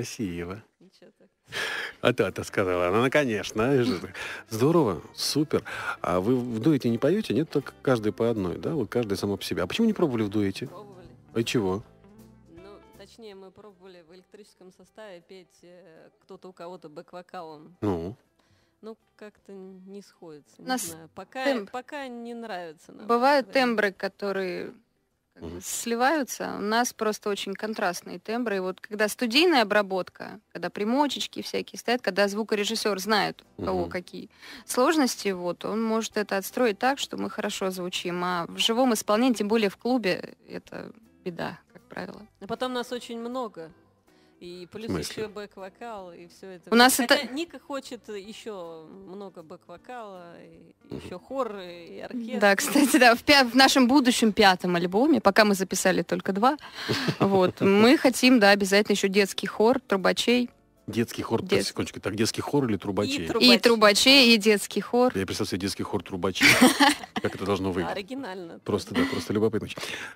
Красиво. Ничего так. А та-то сказала, ну, конечно. Здорово, супер. А вы в дуэте не поете? Нет, только каждый по одной, да? Вы каждый само по себе. А почему не пробовали в дуэте? Пробовали. А чего? Ну, точнее, мы пробовали в электрическом составе петь э, кто-то у кого-то бэк-вокалом. Ну, Ну, как-то не сходится. Не Нас знаю. Пока, темп- пока не нравится нам. Бывают это. тембры, которые как бы Мгм. сливаются. У нас просто очень контрастные тембры. И вот когда студийная обработка, когда примочечки всякие стоят, когда звукорежиссер знает, у кого Мгм. какие сложности, вот, он может это отстроить так, что мы хорошо звучим. А в живом исполнении, тем более в клубе, это беда, как правило. А потом нас очень много. И плюс смысле? еще бэк-вокал, и все это. У нас Хотя это- Ника хочет еще много бэк-вокала, еще хор, и оркестр. Да, кстати, да, в, пя- в нашем будущем пятом альбоме, пока мы записали только два, вот, мы хотим, да, обязательно еще детский хор, трубачей, детский хор, Дет- так, секундочку, так, детский хор или трубачей? тру- и Трубачи. трубачей, и детский хор. Я представил себе детский хор трубачей. Как это должно выглядеть? Оригинально. Просто, да, просто любопытно.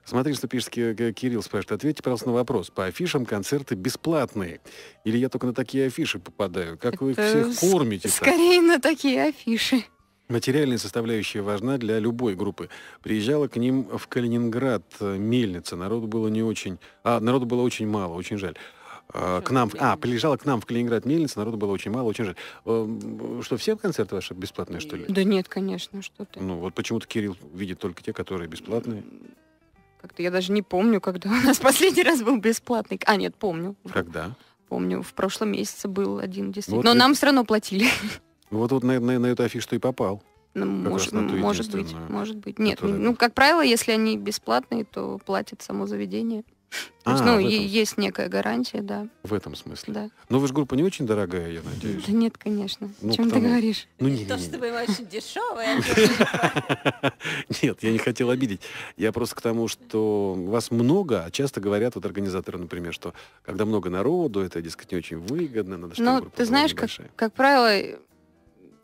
Смотри, что пишет Ки- Ки- Кирилл, спрашивает. Ответьте, пожалуйста, на вопрос. По афишам концерты бесплатные? Или я только на такие афиши попадаю? Как вы их всех кормите Скорее на такие афиши. Материальная составляющая важна для любой группы. Приезжала к ним в Калининград э, мельница. Народу было не очень... А, народу было очень мало, очень жаль. А, к нам... А, приезжала к нам в Калининград мельница, народу было очень мало, очень жаль. Эм, Что, все концерты ваши бесплатные, что ли? Да нет, конечно, что ты. Ну, вот почему-то Кирилл видит только те, которые бесплатные. Как-то я даже не помню, когда у нас последний раз был бесплатный. А, нет, помню. Когда? Помню, в прошлом месяце был один действительно. Вот Но вы- нам все равно платили. Вот, вот на, на- на эту афишу и попал. Ну, может, может быть, может быть. Нет, которая ну, как правило, если они бесплатные, то платит само заведение. То есть, А, ну, этом, есть некая гарантия, да, в этом смысле. да. Но вы же группа не очень дорогая, я надеюсь. Да нет, конечно. Ну, О чем ты потому- говоришь? Ну, не, Не то, не, что не. вы очень дешевые. а Нет, я не хотел обидеть. Я просто к тому, что вас много, а часто говорят, вот организаторы, например, что когда много народу, это, дескать, не очень выгодно, надо, чтобы Ну, группа ты знаешь, как, как правило,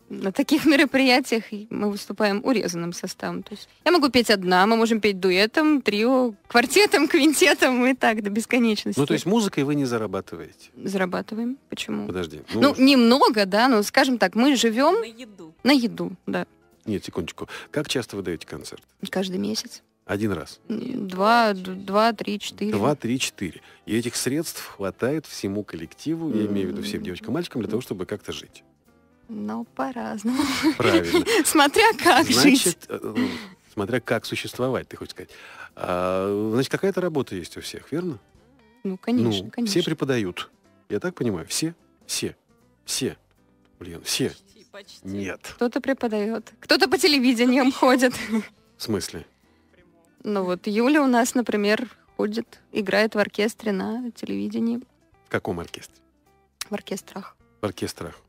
на таких мероприятиях мы выступаем урезанным составом. То есть я могу петь одна, мы можем петь дуэтом, трио, квартетом, квинтетом и так до бесконечности. Ну, то есть музыкой вы не зарабатываете? Зарабатываем. Почему? Подожди. Ну, немного, да, но, скажем так, мы живем На еду. на еду, да, Нет, секундочку. Как часто вы даете концерт? каждый месяц. Один раз. Два, два, три, четыре. Два, три, четыре. И этих средств хватает всему коллективу, я имею в виду всем девочкам и мальчикам, для того, чтобы как-то жить. Ну, по-разному. Правильно. Смотря как жить. Значит, э, э, смотря как существовать, ты хочешь сказать. А, значит, какая-то работа есть у всех, верно? Ну, конечно, ну, конечно. все преподают. Я так понимаю, все? Все. Все. Блин, все. Почти, почти. Нет. Кто-то преподает, кто-то по телевидениям ходит. В смысле? Ну вот Юля у нас, например, ходит, играет в оркестре на телевидении, В каком оркестре? в оркестрах. В оркестрах.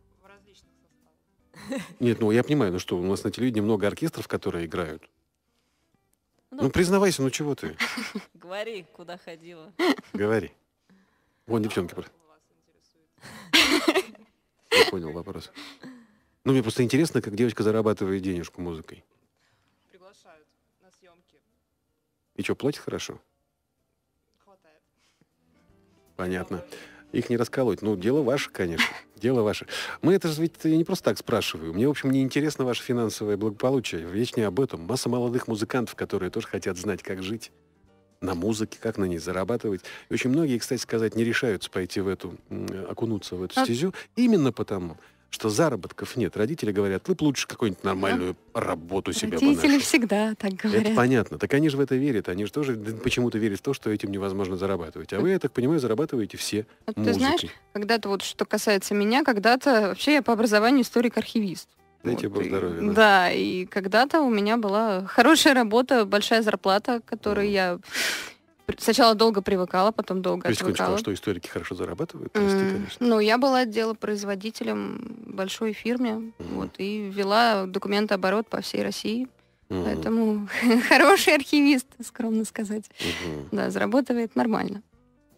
Нет, ну я понимаю, ну что, у нас на телевидении много оркестров, которые играют. Ну, Ну признавайся, ну чего ты? Говори, куда ходила. Говори. Вон девчонки. Я понял вопрос. Ну, мне просто интересно, как девочка зарабатывает денежку музыкой. Приглашают на съемки. И что, платит хорошо? Хватает. Понятно. Их не расколоть. Ну, дело ваше, конечно. Дело ваше. Мы это же ведь я не просто так спрашиваю. Мне, в общем, не интересно ваше финансовое благополучие. Речь не об этом. Масса молодых музыкантов, которые тоже хотят знать, как жить на музыке, как на ней зарабатывать. И очень многие, кстати сказать, не решаются пойти в эту, окунуться в эту А- стезю именно потому, что заработков нет. Родители говорят, вы б лучше какую-нибудь нормальную работу себе Родители нашли». всегда так Это говорят. понятно. Так они же в это верят. Они же тоже почему-то верят в то, что этим невозможно зарабатывать. А вы, я так понимаю, зарабатываете все Вот ты музыкой. знаешь, когда-то вот, что касается меня, когда-то вообще я по образованию историк-архивист. Дайте Вот, бог здоровья, да. Да, и когда-то у меня была хорошая работа, большая зарплата, к которой я сначала долго привыкала, потом долго секундочку, отвыкала. а что историки хорошо зарабатывают? Прости, М, конечно. Ну, я была делопроизводителем большой фирме, вот, и вела документооборот по всей России. Мгм, Поэтому хороший архивист, скромно сказать. мгм, Да, зарабатывает нормально.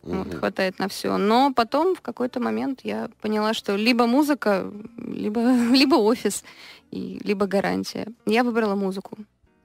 Вот, мгм. хватает на все. Но потом в какой-то момент я поняла, что либо музыка, либо, либо офис, и, либо гарантия. Я выбрала музыку.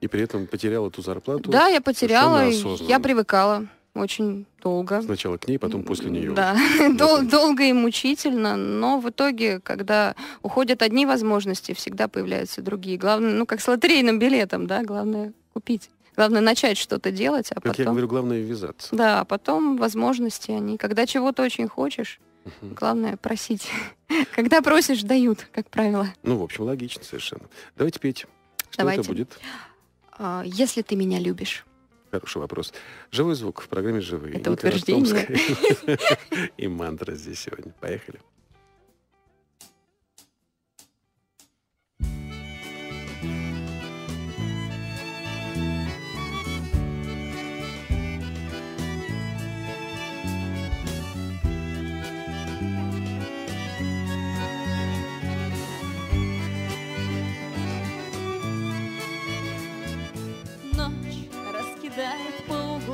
И при этом потеряла ту зарплату. да, я потеряла, я привыкала очень долго. Сначала к ней, потом после нее. Да, Дол- долго и мучительно, но в итоге, когда уходят одни возможности, всегда появляются другие. Главное, ну, как с лотерейным билетом, да, главное купить. Главное начать что-то делать, а Как я потом... говорю, главное ввязаться. Да, а потом возможности они. Когда чего-то очень хочешь, Мгм. главное просить. Когда просишь, дают, как правило. Ну, в общем, логично совершенно. Давайте петь. Что Давайте. это будет? А, Если ты меня любишь. Хороший вопрос. Живой звук в программе «Живые». Это Ника утверждение. И мантра здесь сегодня. Поехали.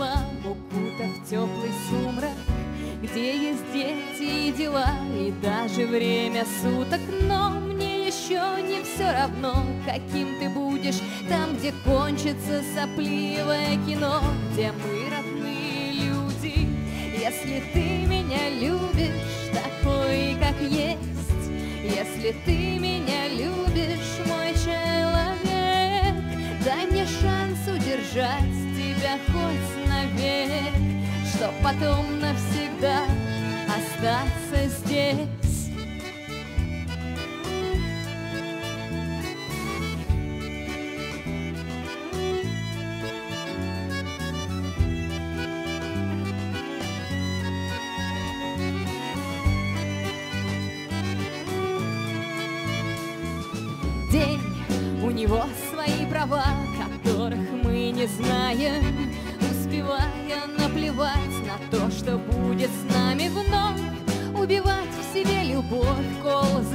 Углам, укутав теплый сумрак, Где есть дети и дела, и даже время суток, Но мне еще не все равно, каким ты будешь Там, где кончится сопливое кино, Где мы родные люди. Если ты меня любишь, такой, как есть, Если ты меня любишь, мой человек, Дай мне шанс удержать потом навсегда остаться здесь.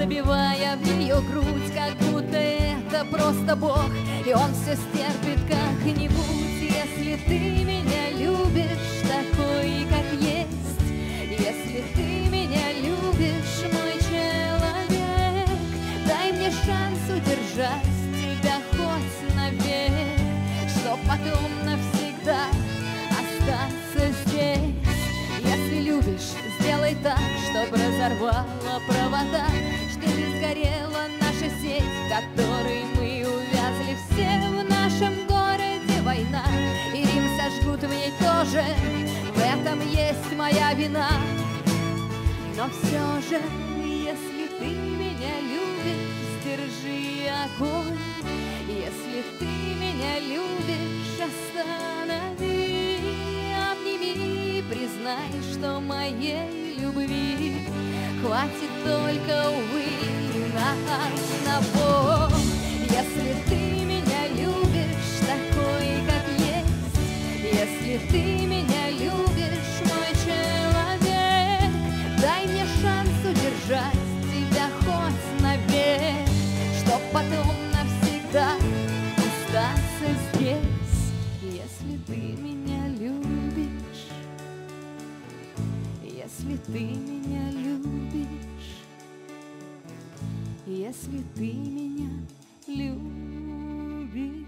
Забивая в ее грудь, Как будто это просто Бог, и он все стерпит как-нибудь, Если ты меня любишь такой, как есть, Если ты меня любишь, мой человек, Дай мне шанс удержать тебя хоть навек, чтоб потом навсегда остаться здесь. Если любишь, сделай так, чтоб разорвала провода, сгорела наша сеть, в которой мы увязли все в нашем городе война. И Рим сожгут в ней тоже, в этом есть моя вина. Но все же, если ты меня любишь, сдержи огонь. Если ты меня любишь, останови, обними, признай, что моей любви хватит только, увы, на одного. Если ты меня любишь такой, как есть, если ты меня любишь, мой человек, дай мне шанс удержать тебя хоть навек, чтоб потом навсегда остаться здесь, если ты меня любишь, если ты меня любишь, если ты меня любишь.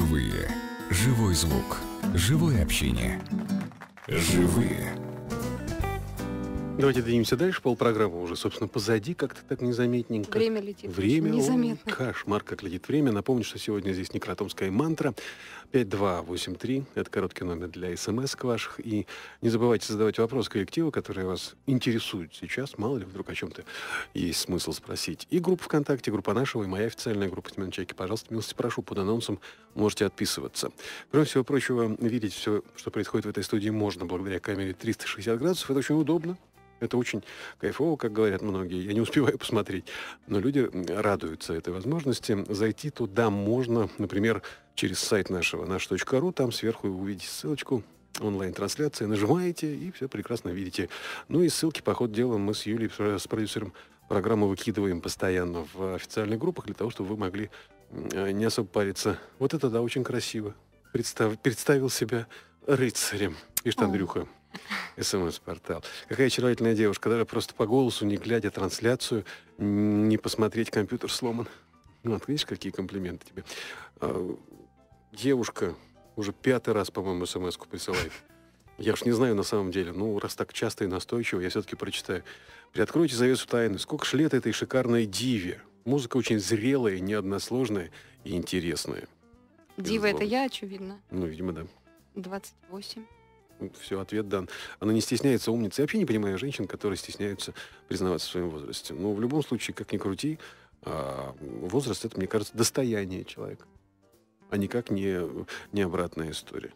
Живые. Живой звук. Живое общение. Живые. Давайте двинемся дальше. Полпрограммы уже, собственно, позади, как-то так незаметненько. Время летит. Время, ой, Незаметно. кошмар, как летит время. Напомню, что сегодня здесь Некротомская мантра. 5283. Это короткий номер для смс ваших. И не забывайте задавать вопросы коллективу, которые вас интересуют сейчас. Мало ли, вдруг о чем-то есть смысл спросить. И группа ВКонтакте, группа нашего, и моя официальная группа Тимон Чайки. Пожалуйста, милости прошу, под анонсом можете отписываться. Кроме всего прочего, видеть все, что происходит в этой студии, можно благодаря камере 360 градусов. Это очень удобно. Это очень кайфово, как говорят многие. Я не успеваю посмотреть. Но люди радуются этой возможности. Зайти туда можно, например, через сайт нашего наш.ру. Там сверху вы увидите ссылочку онлайн-трансляция. Нажимаете и все прекрасно видите. Ну и ссылки по ходу дела мы с Юлей, с продюсером программы выкидываем постоянно в официальных группах для того, чтобы вы могли э, не особо париться. Вот это да, очень красиво. Представ- представил себя рыцарем. О. Андрюха. СМС-портал. Какая очаровательная девушка. Даже просто по голосу, не глядя трансляцию, не посмотреть, компьютер сломан. Ну, вот видишь, какие комплименты тебе. А, девушка уже пятый раз, по-моему, смс-ку присылает. Я уж не знаю на самом деле. Ну, раз так часто и настойчиво, я все-таки прочитаю. Приоткройте завесу тайны. Сколько ж лет этой шикарной диве. Музыка очень зрелая, неодносложная и интересная. Дива это я, очевидно. Ну, видимо, да. 28. Все, ответ дан. Она не стесняется умница. Я вообще не понимаю женщин, которые стесняются признаваться в своем возрасте. Но в любом случае, как ни крути, а, возраст это, мне кажется, достояние человека, а никак не, не обратная история.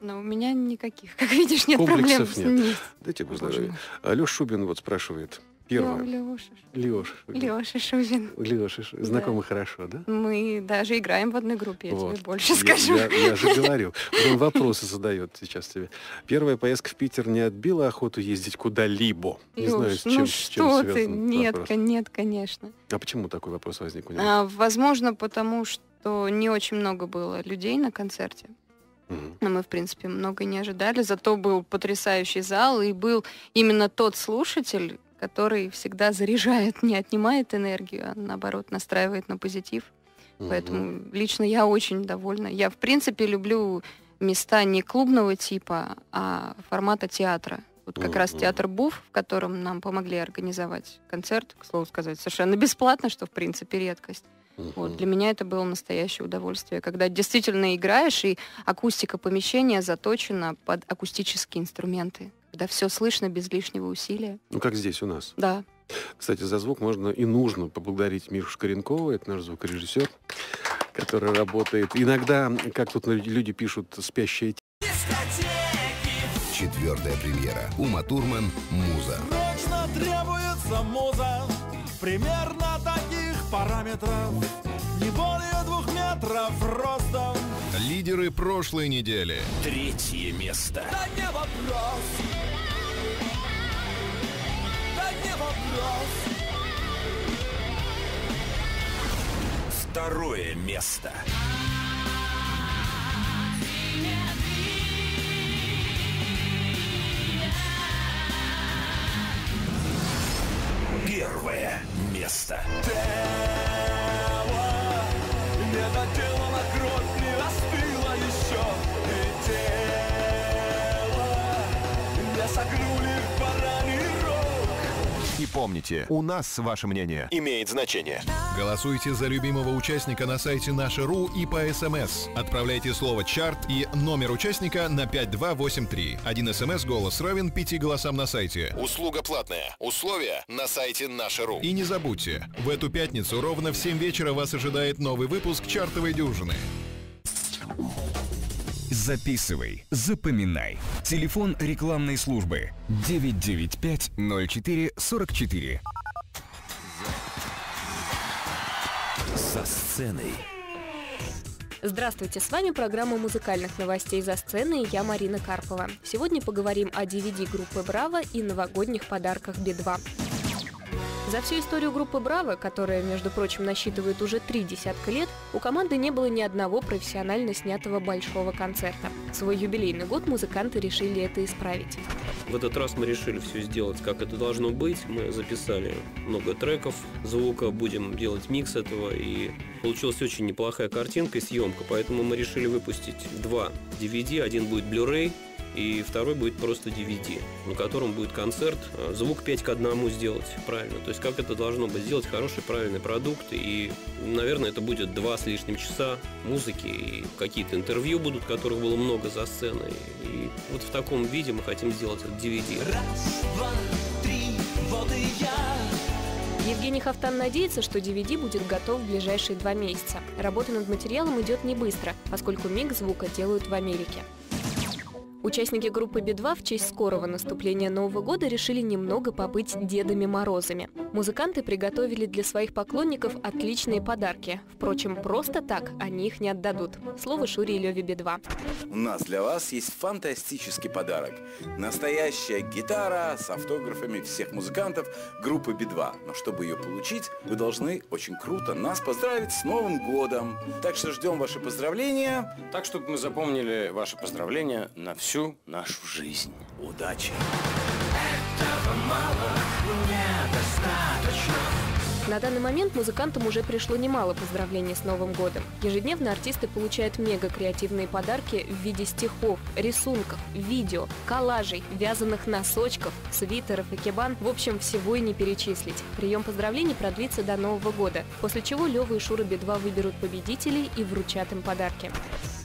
Но у меня никаких, как видишь, нет проблем. Комплексов с- нет. нет. Дайте Боже здоровья. А Леш Шубин вот спрашивает. Первое. Лёша, Леша. Лёша Шубин. Леша, знакомы хорошо, да? Мы даже играем в одной группе, я Вот. тебе больше Я- скажу. Я, я же говорю. Он вопросы задает сейчас тебе. Первая поездка в Питер не отбила охоту ездить куда-либо? Не Лёш, знаю, с ну чем, с чем что ты? Нет, вопрос. нет, конечно. А почему такой вопрос возник у него? А, возможно, потому что не очень много было людей на концерте. Но мы, в принципе, много не ожидали. Зато был потрясающий зал, и был именно тот слушатель, который всегда заряжает, не отнимает энергию, а наоборот настраивает на позитив. Поэтому лично я очень довольна. Я, в принципе, люблю места не клубного типа, а формата театра. Вот как раз театр Буф, в котором нам помогли организовать концерт, к слову сказать, совершенно бесплатно, что, в принципе, редкость. Вот, для меня это было настоящее удовольствие, когда действительно играешь, и акустика помещения заточена под акустические инструменты, когда все слышно без лишнего усилия. Ну, как здесь у нас. Да, Кстати, за звук можно и нужно поблагодарить Мишу Шкаренкова, это наш звукорежиссер, который работает. Иногда, как тут люди пишут, спящая Четвертая премьера. Ума Турман «Муза». Срочно требуется муза Примерно таких параметров Не более двух метров ростом Лидеры прошлой недели. Третье место. Да не вопрос Да не вопрос Второе место. Первое место. Недоделана согнули в бараний рог И помните, у нас ваше мнение имеет значение. Голосуйте за любимого участника на сайте Наша.ру и по СМС. Отправляйте слово «чарт» и номер участника на 5283. Один СМС-голос равен пяти голосам на сайте. Услуга платная. Условия на сайте Наша.ру. И не забудьте, в эту пятницу ровно в 7 вечера вас ожидает новый выпуск «Чартовой дюжины». Записывай, запоминай. Телефон рекламной службы 995 04 44. За сценой. Здравствуйте, с вами программа музыкальных новостей за сценой, я Марина Карпова. Сегодня поговорим о DVD группы «Браво» и новогодних подарках «Би-2». За всю историю группы «Браво», которая, между прочим, насчитывает уже три десятка лет, у команды не было ни одного профессионально снятого большого концерта. Свой юбилейный год музыканты решили это исправить. В этот раз мы решили все сделать, как это должно быть. Мы записали много треков звука, будем делать микс этого, и получилась очень неплохая картинка и съемка, поэтому мы решили выпустить два DVD, один будет Blu-ray, и второй будет просто DVD, на котором будет концерт, э, звук 5 к 1 сделать правильно. То есть как это должно быть, сделать хороший, правильный продукт. И, наверное, это будет два с лишним часа музыки, и какие-то интервью будут, которых было много за сценой. И вот в таком виде мы хотим сделать этот DVD. Раз, два, три, вот и я Евгений Хафтан надеется, что DVD будет готов в ближайшие два месяца. Работа над материалом идет не быстро, поскольку микс звука делают в Америке. Участники группы Би-2 в честь скорого наступления Нового года решили немного побыть Дедами Морозами. Музыканты приготовили для своих поклонников отличные подарки. Впрочем, просто так они их не отдадут. Слово Шуре и Леве Би-2. У нас для вас есть фантастический подарок. Настоящая гитара с автографами всех музыкантов группы Би-2. Но чтобы ее получить, вы должны очень круто нас поздравить с Новым годом. Так что ждем ваши поздравления. Так, чтобы мы запомнили ваши поздравления на всю нашу жизнь. Удачи! На данный момент музыкантам уже пришло немало поздравлений с Новым годом. Ежедневно артисты получают мега-креативные подарки в виде стихов, рисунков, видео, коллажей, вязаных носочков, свитеров и кебан. В общем, всего и не перечислить. Прием поздравлений продлится до Нового года, после чего Лева и Шура Би-2 выберут победителей и вручат им подарки.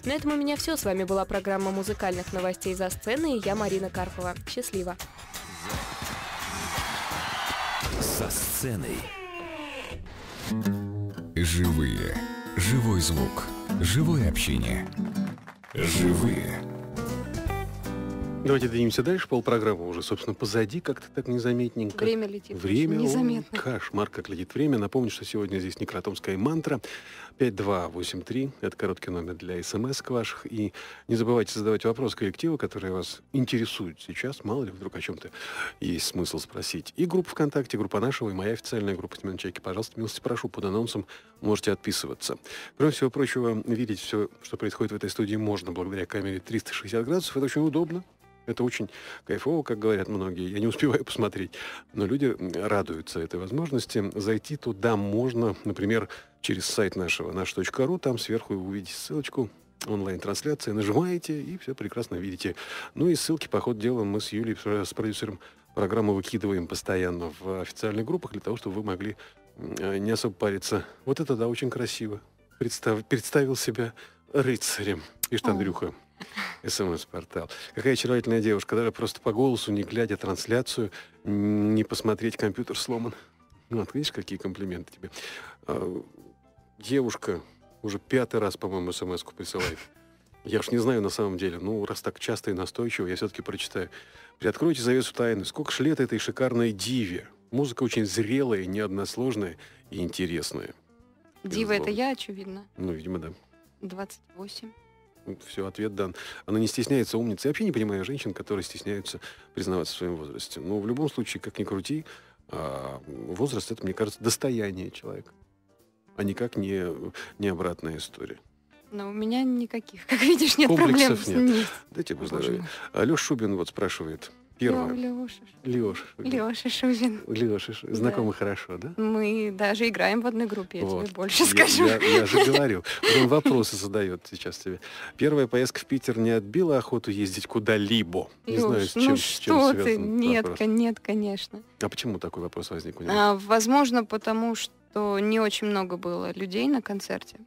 На этом у меня все. С вами была программа музыкальных новостей за сценой, я Марина Карпова. Счастливо! За сценой. Живые. Живой звук. Живое общение. Живые. Давайте двинемся дальше. Полпрограммы уже, собственно, позади, как-то так незаметненько. Время летит Время, незаметно. о, кошмар, как летит время. Напомню, что сегодня здесь некротомская мантра. 5283. Это короткий номер для смс ваших. И не забывайте задавать вопрос коллективу, которые вас интересуют сейчас. Мало ли, вдруг о чем-то есть смысл спросить. И группа ВКонтакте, группа нашего, и моя официальная группа Семен Чайки. Пожалуйста, милости прошу, под анонсом можете отписываться. Кроме всего прочего, видеть все, что происходит в этой студии, можно благодаря камере 360 градусов. Это очень удобно. Это очень кайфово, как говорят многие. Я не успеваю посмотреть. Но люди радуются этой возможности. Зайти туда можно, например, через сайт нашего наш.ру. Там сверху вы увидите ссылочку онлайн-трансляция. Нажимаете и все прекрасно видите. Ну и ссылки, по ходу дела, мы с Юлей, с продюсером программу выкидываем постоянно в официальных группах для того, чтобы вы могли э, не особо париться. Вот это, да, очень красиво. Представ, представил себя рыцарем. Ишь, Андрюха. СМС-портал. Какая очаровательная девушка. Даже просто по голосу, не глядя трансляцию, не посмотреть, компьютер сломан. Ну, вот, видишь, какие комплименты тебе. Девушка уже пятый раз, по-моему, смс-ку присылает. Я уж не знаю на самом деле. Ну, раз так часто и настойчиво, я все-таки прочитаю. Приоткройте завесу тайны. Сколько ж лет этой шикарной диве. Музыка очень зрелая, неодносложная и интересная. Дива это я, очевидно. Ну, видимо, да. 28. Все, ответ дан. Она не стесняется умница. Я вообще не понимаю женщин, которые стесняются признаваться в своем возрасте. Но в любом случае, как ни крути, а, возраст это, мне кажется, достояние человека, а никак не, не обратная история. Но у меня никаких, как видишь, нет проблем. Комплексов нет. Дайте Боже здоровья. Алеш Шубин вот спрашивает. Первая. Леша. Леша. Леша Шубин. Леша. Ш- Знакомы хорошо, да? Мы даже играем в одной группе, я Вот. тебе больше Я- скажу. Я, я же говорю. Он вопросы задает сейчас тебе. Первая поездка в Питер не отбила охоту ездить куда-либо? Не знаю, с чем, ну с чем что ты? Нет, вопрос. нет, конечно. А почему такой вопрос возник у него? А, возможно, потому что не очень много было людей на концерте.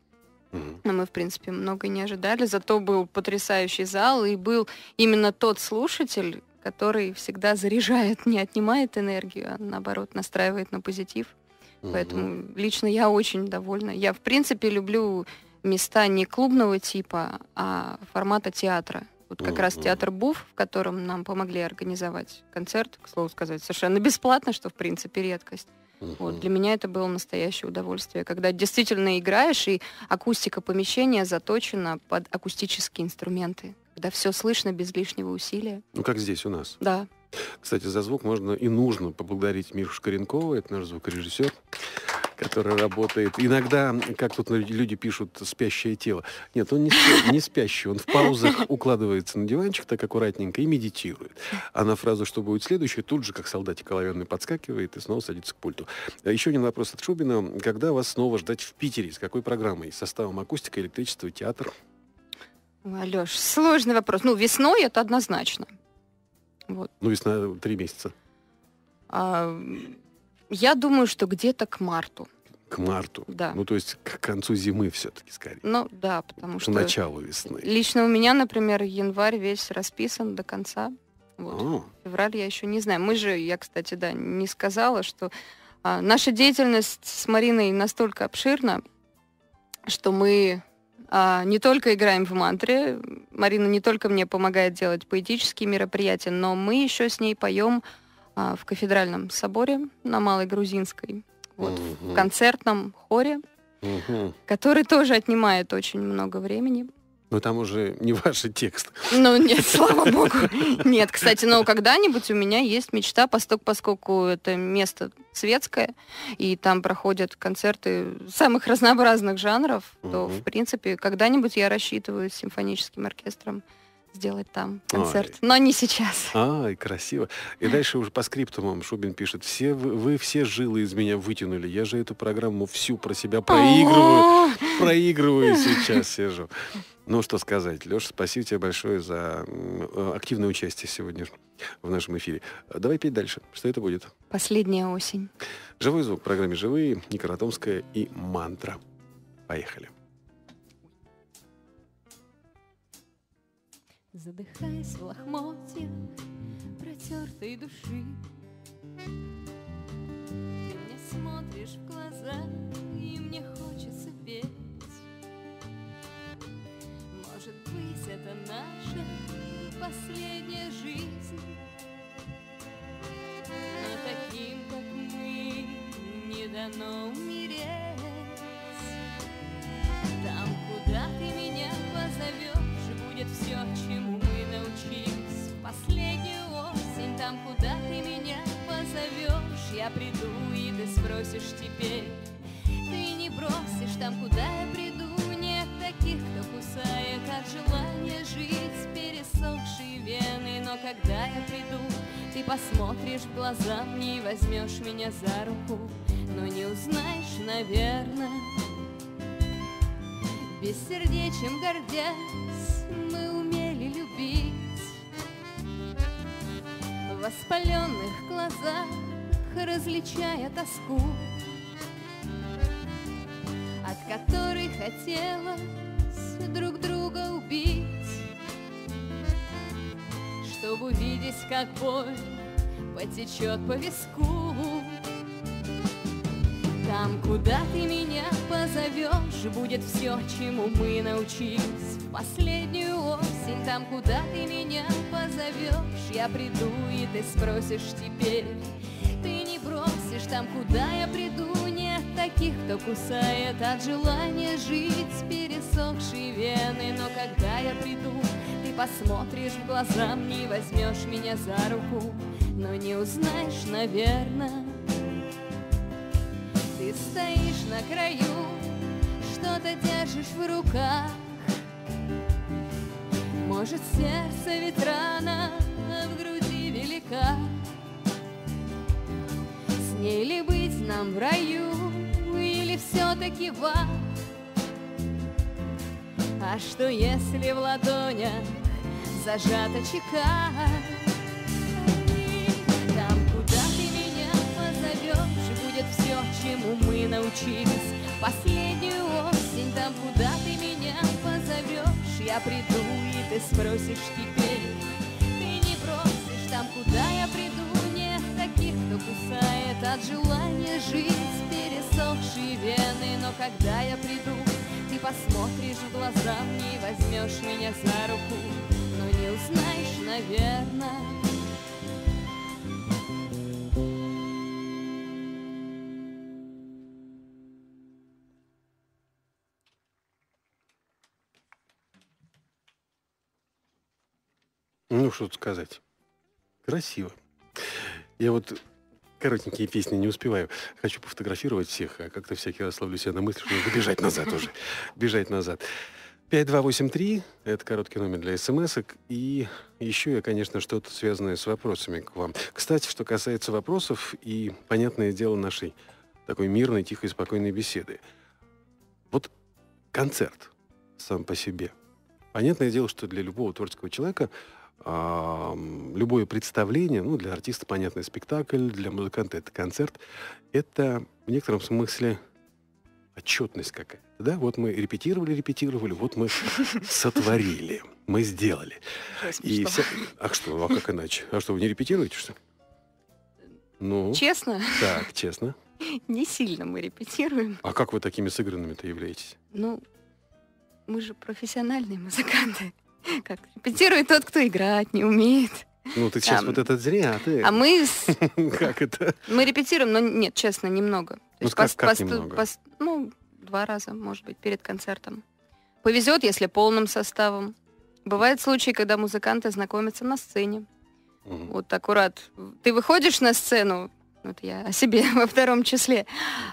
Но мы, в принципе, много не ожидали. Зато был потрясающий зал, и был именно тот слушатель, который всегда заряжает, не отнимает энергию, а наоборот настраивает на позитив. Поэтому лично я очень довольна. Я, в принципе, люблю места не клубного типа, а формата театра. Вот как раз Мгм. театр Буф, в котором нам помогли организовать концерт, к слову сказать, совершенно бесплатно, что, в принципе, редкость. Вот, для меня это было настоящее удовольствие, когда действительно играешь, и акустика помещения заточена под акустические инструменты, когда все слышно без лишнего усилия. Ну, как здесь у нас. Да. Кстати, за звук можно и нужно поблагодарить Мишу Шкаренкова, это наш звукорежиссер, который работает. Иногда, как тут люди пишут, спящее тело. Нет, он не, спя- не спящий, он в паузах укладывается на диванчик так аккуратненько и медитирует. А на фразу, что будет следующее, тут же, как солдатик оловянный, подскакивает и снова садится к пульту. Еще один вопрос от Шубина. Когда вас снова ждать в Питере? С какой программой? С составом акустика, электричество, театр? Алеш, сложный вопрос. Ну, весной это однозначно. Вот. Ну, весна три месяца. А, я думаю, что где-то к марту. К марту. Да. Ну, то есть к концу зимы все-таки скорее. Ну, да, потому К что... началу весны. Лично у меня, например, январь весь расписан до конца. Вот. О. Февраль я еще не знаю. Мы же, я, кстати, да, не сказала, что а, наша деятельность с Мариной настолько обширна, что мы а, не только играем в мантре, Марина не только мне помогает делать поэтические мероприятия, но мы еще с ней поем а, в кафедральном соборе на Малой Грузинской, вот, в Мгм. концертном хоре, Мгм. который тоже отнимает очень много времени. Но там уже не ваши тексты. Ну, нет, слава богу. Нет, кстати, но когда-нибудь у меня есть мечта, посток, поскольку это место светское, и там проходят концерты самых разнообразных жанров, то, в принципе, когда-нибудь я рассчитываю с симфоническим оркестром сделать там концерт. Ой. Но не сейчас. Ай, красиво. И дальше уже по скриптумам Шубин пишет. Все вы, вы все жилы из меня вытянули. Я же эту программу всю про себя проигрываю. Проигрываю сейчас сижу. Ну, что сказать. Леша, спасибо тебе большое за э, активное участие сегодня в нашем эфире. Давай петь дальше. Что это будет? Последняя осень. Живой звук в программе «Живые», Ника Ратомская и «Мантра». Поехали. Задыхаясь в лохмотьях протертой души. Ты мне смотришь в глаза, и мне хочется петь. Может быть, это наша последняя жизнь Но таким, как мы, не дано умереть. Там, куда ты меня позовешь, все, чему мы научились. В последнюю осень, там, куда ты меня позовешь, я приду, и ты спросишь теперь. Ты не бросишь там, куда я приду, нет таких, кто кусает от желания жить с пересохшей вены. Но когда я приду, ты посмотришь в глаза мне и возьмешь меня за руку, но не узнаешь, наверное. Бессердечием гордясь, воспаленных глазах, различая тоску От которой хотелось друг друга убить. Чтобы увидеть, как боль потечет по виску там, куда ты меня позовешь, будет все, чему мы научились. В последнюю осень, там, куда ты меня позовешь, я приду, и ты спросишь теперь. Ты не бросишь там, куда я приду, нет таких, кто кусает от желания жить с пересохшей вены. Но когда я приду, ты посмотришь в глаза мне и возьмешь меня за руку, но не узнаешь, наверное. Стоишь на краю, что-то держишь в руках. Может, сердце ведь рана в груди велика. С ней ли быть нам в раю Или все-таки в ад А что если в ладонях Зажата чека чему мы научились. Последнюю осень Там, куда ты меня позовешь Я приду, и ты спросишь теперь. Ты не бросишь там, куда я приду Нет таких, кто кусает от желания жить. Пересохшие вены Но когда я приду Ты посмотришь в глаза мне И возьмешь меня за руку. Но не узнаешь, наверное Ну, что тут сказать. Красиво. Я вот коротенькие песни не успеваю. Хочу пофотографировать всех, а как-то всякий раз ловлю себя на мысли, что надо бежать назад уже. Бежать назад. 5283 – это короткий номер для смс -ок. И еще я, конечно, что-то связанное с вопросами к вам. Кстати, что касается вопросов и, понятное дело, нашей такой мирной, тихой, спокойной беседы. Вот концерт сам по себе. Понятное дело, что для любого творческого человека любое представление, ну, для артиста, понятно, спектакль, для музыканта это концерт, это в некотором смысле отчетность какая-то. Да, вот мы репетировали, репетировали, вот мы сотворили, мы сделали. И вся... А что, а как иначе? А что, вы не репетируете, что ли? Ну, Честно, так, честно. не сильно мы репетируем. А как вы такими сыгранными-то являетесь? Ну, мы же профессиональные музыканты. Как репетирует тот, кто играть не умеет. Ну, ты сейчас Там. вот это зря, ты... А мы, с- Как это? мы репетируем, но нет, честно, немного. Ну, как- пос- как пос- немного? ну, два раза, может быть, перед концертом. Повезет, если полным составом. Бывают случаи, когда музыканты знакомятся на сцене. Вот аккурат. Ты выходишь на сцену, ну, это я о себе во втором числе,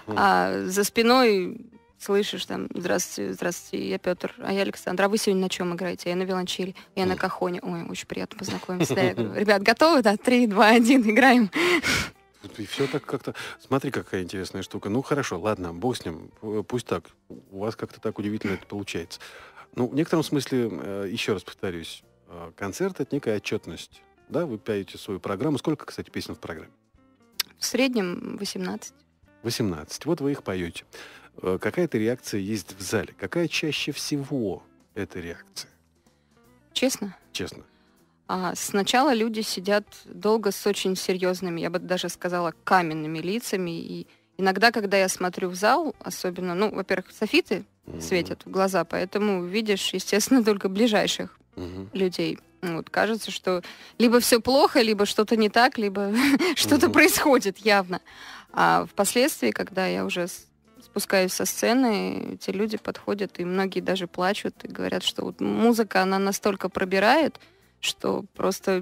а за спиной слышишь там, здравствуйте, здравствуйте, я Петр, а я Александр, а вы сегодня на чем играете? Я на виолончели, я на кахоне. Ой, очень приятно познакомиться. Да, я говорю, Ребят, готовы? Да, три, два, один, играем. И все так как-то... Смотри, какая интересная штука. Ну, хорошо, ладно, бог с ним. П- Пусть так. У вас как-то так удивительно это получается. Ну, в некотором смысле, э, еще раз повторюсь, э, концерт — это некая отчетность. Да, вы пяете свою программу. Сколько, кстати, песен в программе? В среднем 18. 18. Вот вы их поете. Э, Какая-то реакция есть в зале. Какая чаще всего эта реакция? Честно. Честно. А сначала люди сидят долго с очень серьезными, я бы даже сказала, каменными лицами. И иногда, когда я смотрю в зал, особенно, ну, во-первых, софиты светят в глаза, поэтому видишь, естественно, только ближайших Мгм. людей. Вот, кажется, что либо все плохо, либо что-то не так, либо что-то происходит явно. А впоследствии, когда я уже спускаюсь со сцены, эти люди подходят, и многие даже плачут и говорят, что вот музыка, она настолько пробирает, что просто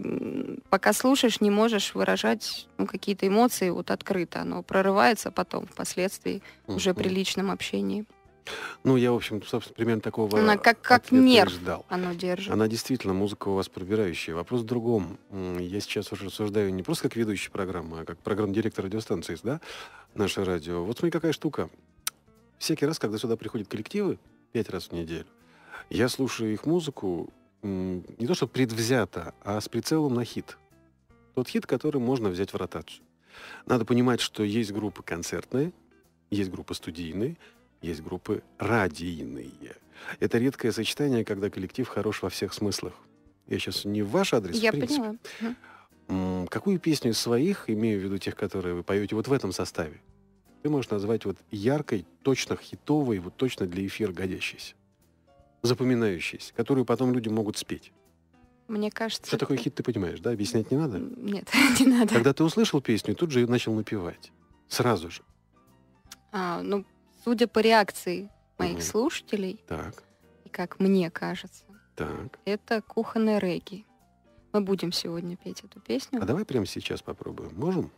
пока слушаешь, не можешь выражать ну, какие-то эмоции вот открыто. Оно прорывается потом, впоследствии, уже при личном общении. Ну, я, в общем, собственно, примерно такого Она как, как нерв ждал. оно держит. Она действительно, музыка у вас пробирающая. Вопрос в другом. Я сейчас уже рассуждаю не просто как ведущий программы, а как программ-директор радиостанции, да, наше радио. Вот смотри, какая штука. Всякий раз, когда сюда приходят коллективы, пять раз в неделю, я слушаю их музыку не то что предвзято, а с прицелом на хит. Тот хит, который можно взять в ротацию. Надо понимать, что есть группы концертные, есть группы студийные, есть группы радийные. Это редкое сочетание, когда коллектив хорош во всех смыслах. Я сейчас не в ваш адрес, Я в принципе. поняла. Какую песню из своих, имею в виду тех, которые вы поете вот в этом составе, ты можешь назвать вот яркой, точно хитовой, вот точно для эфира годящейся? Запоминающейся, которую потом люди могут спеть. Мне кажется... Что такое хит, ты понимаешь, да? Объяснять не надо? Нет, не надо. Когда ты услышал песню, тут же ее начал напевать. Сразу же. А, ну, судя по реакции моих Мгм. слушателей, Так, и как мне кажется, так. это кухонная регги. Мы будем сегодня петь эту песню. А давай прямо сейчас попробуем. Можем?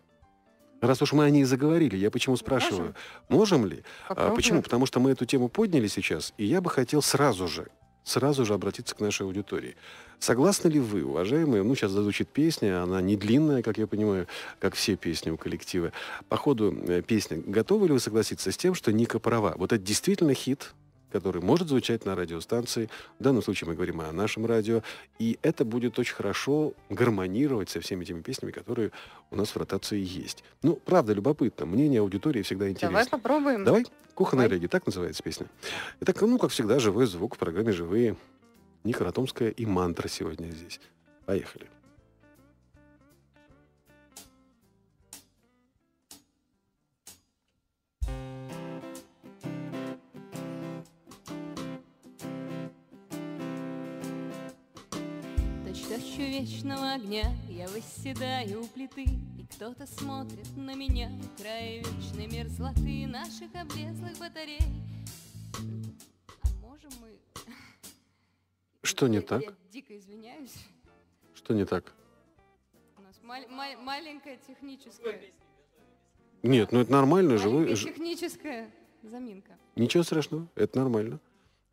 Раз уж мы о ней заговорили, я почему спрашиваю, можем, ли? А, почему? Потому что мы эту тему подняли сейчас, и я бы хотел сразу же, сразу же обратиться к нашей аудитории. Согласны ли вы, уважаемые, ну, сейчас зазвучит песня, она не длинная, как я понимаю, как все песни у коллектива. По ходу э, песни, готовы ли вы согласиться с тем, что Ника права? Вот это действительно хит, который может звучать на радиостанции. В данном случае мы говорим о нашем радио. И это будет очень хорошо гармонировать со всеми теми песнями, которые у нас в ротации есть. Ну, правда, любопытно. Мнение аудитории всегда интересно. Давай попробуем. Давай. Кухонная регги, так называется песня. Итак, ну, как всегда, живой звук в программе «Живые». Ника Ратомская и мантра сегодня здесь. Поехали. Точь-точь вечного огня я восседаю у плиты, И кто-то смотрит на меня в крае вечной мерзлоты Наших облезлых батарей. А можем мы... Что не Я- так? Я дико извиняюсь. Что не так? У нас маленькая техническая... Нет, ну это нормально, живой. Маленькая ж- техническая заминка. Ничего страшного, это нормально.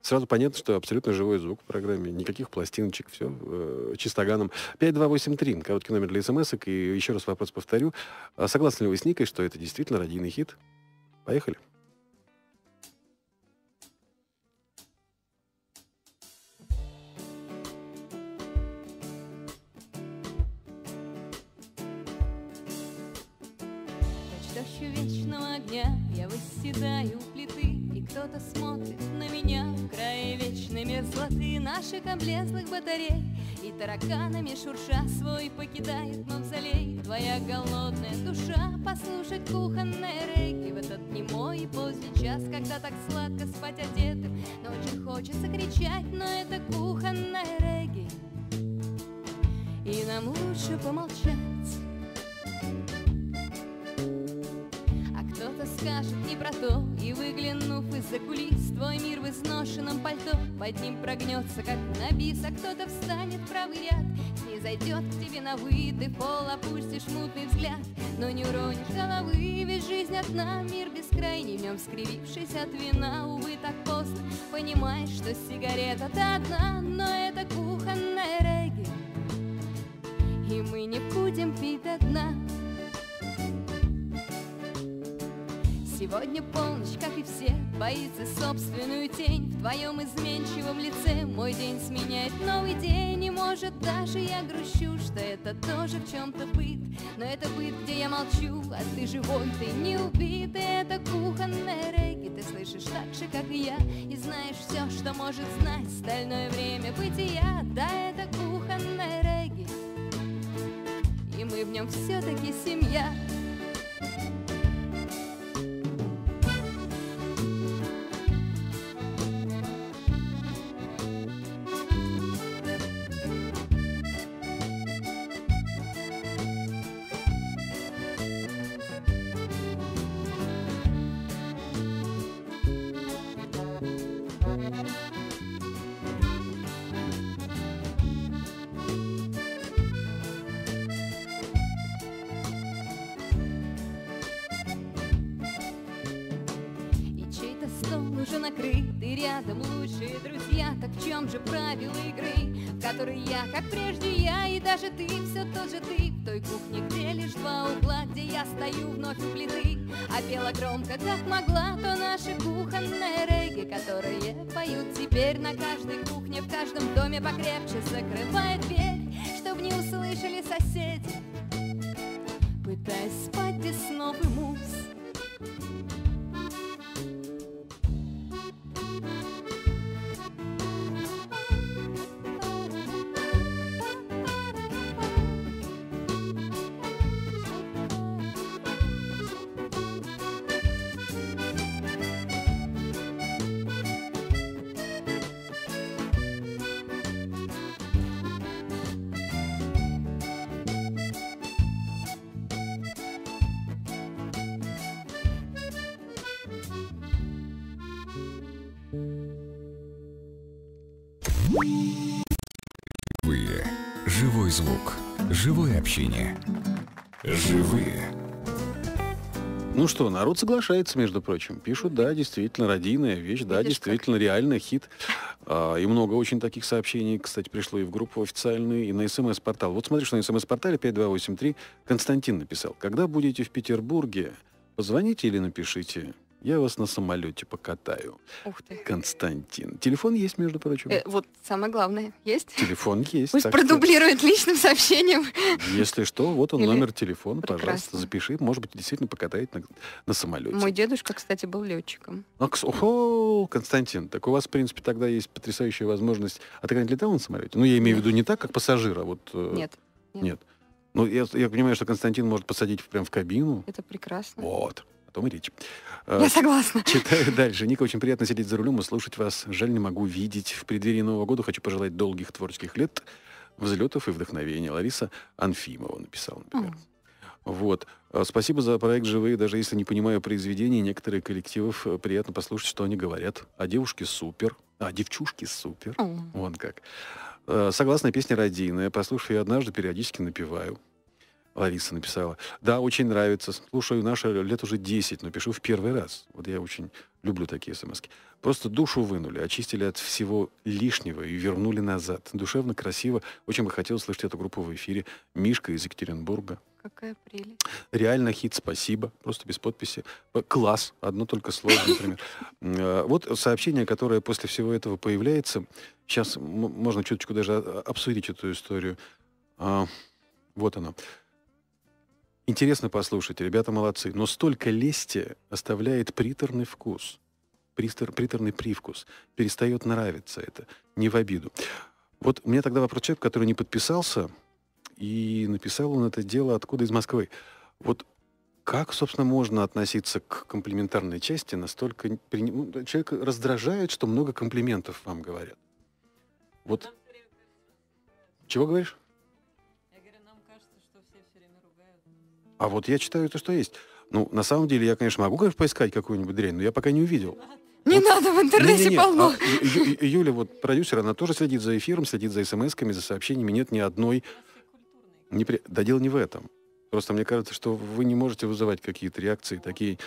Сразу понятно, что абсолютно живой звук в программе. Никаких пластиночек, все э, чистоганом. 5283, короткий номер для смс И еще раз вопрос повторю. А согласны ли вы с Никой, что это действительно радийный хит? Поехали. Точь-точь вечного огня я восседаю плиты, кто-то смотрит на меня в крае вечной мерзлоты Наших облезлых батарей. И тараканами шурша свой покидает мавзолей Твоя голодная душа. Послушать кухонное регги В этот немой и поздний час, когда так сладко спать одетым Но очень хочется кричать, но это кухонное регги И нам лучше помолчать скажет то. И выглянув из-за кулис Твой мир в изношенном пальто. Под ним прогнется, как на бис А кто-то встанет в правый ряд. Не зайдет к тебе на вы Ты пол опустишь мутный взгляд. Но не уронишь головы Ведь жизнь одна, мир бескрайний. В нем скривившись от вина Увы, так поздно. Понимаешь, что сигарета-то одна Но это кухонная регги И мы не будем пить до дна Сегодня полночь, как и все, боится собственную тень. В твоем изменчивом лице мой день сменяет новый день. И может даже я грущу, что это тоже в чем-то быт. Но это быт, где я молчу, а ты живой, ты не убит. И это кухонная регги, ты слышишь так же, как и я. И знаешь все, что может знать стальное время бытия. Да, это кухонная регги. И мы в нем все-таки семья рядом лучшие друзья. Так в чем же правила игры, в которой я, как прежде я И даже ты, все тот же ты. В той кухне, где лишь два угла Где я стою вновь у плиты. А пела громко, как могла То наши кухонные регги Которые поют теперь на каждой кухне В каждом доме покрепче закрывая дверь Чтоб не услышали соседи Живой звук. Живое общение. Живые. Ну что, народ соглашается, между прочим. Пишут, да, действительно, родийная вещь, да, действительно, реально хит. А, и много очень таких сообщений, кстати, пришло и в группу официальную, и на СМС-портал. Вот смотришь, на СМС-портале 5283 Константин написал. Когда будете в Петербурге, позвоните или напишите. Я вас на самолете покатаю. Ух ты. Константин. Телефон есть, между прочим. Э, вот самое главное, есть? Телефон есть. Пусть так что, продублирует личным сообщением. Если что, вот он Или- номер телефона, пожалуйста, Прекрасно. запиши. Может быть, действительно покатает на, на самолете. Мой дедушка, кстати, был летчиком. А, кс- Охо, Константин, так у вас, в принципе, тогда есть потрясающая возможность. А ты когда-нибудь летал на самолете? Ну, я имею в виду не так, как пассажир, а вот... э, Нет. Нет. Нет. Ну, я, я понимаю, что Константин может посадить прямо в кабину. Это прекрасно. Вот. О том и речь. Я Э, согласна. Читаю дальше. Ника, очень приятно сидеть за рулем и слушать вас. Жаль, не могу видеть. В преддверии Нового года хочу пожелать долгих творческих лет, взлетов и вдохновения. Лариса Анфимова написала, например. Вот. Э, Спасибо за проект «Живые». Даже если не понимаю произведений, некоторые коллективов э, приятно послушать, что они говорят. А девушки супер. А девчушки супер. М. Вон как. Согласна песня родийная. Послушав ее однажды, периодически напеваю. Лариса написала. Да, очень нравится. Слушаю наши лет уже 10, но пишу в первый раз. Вот я очень люблю такие смс Просто душу вынули, очистили от всего лишнего и вернули назад. Душевно, красиво. Очень бы хотел слышать эту группу в эфире. Мишка из Екатеринбурга. Какая прелесть. Реально хит, спасибо. Просто без подписи. Класс. Одно только слово, например. Э, Вот сообщение, которое после всего этого появляется. Сейчас можно чуточку даже а- обсудить эту историю. А, Вот оно. Интересно послушать, ребята молодцы. Но столько лести оставляет приторный вкус. Пристор- приторный привкус. Перестает нравиться это. Не в обиду. Вот у меня тогда вопрос человек, который не подписался, и написал он это дело откуда из Москвы. Вот как, собственно, можно относиться к комплиментарной части настолько... ну, Человек раздражает, что много комплиментов вам говорят. Вот... Чего говоришь? А вот я читаю то, что есть. Ну, на самом деле, я, конечно, могу, конечно, поискать какую-нибудь дрянь, но я пока не увидел. Не надо в интернете Не-не-не, полно. а Ю- Ю- Юля, вот продюсер, она тоже следит за эфиром, следит за смс-ками, за сообщениями. Нет ни одной... Не при- Да дело не в этом. Просто мне кажется, что вы не можете вызывать какие-то реакции такие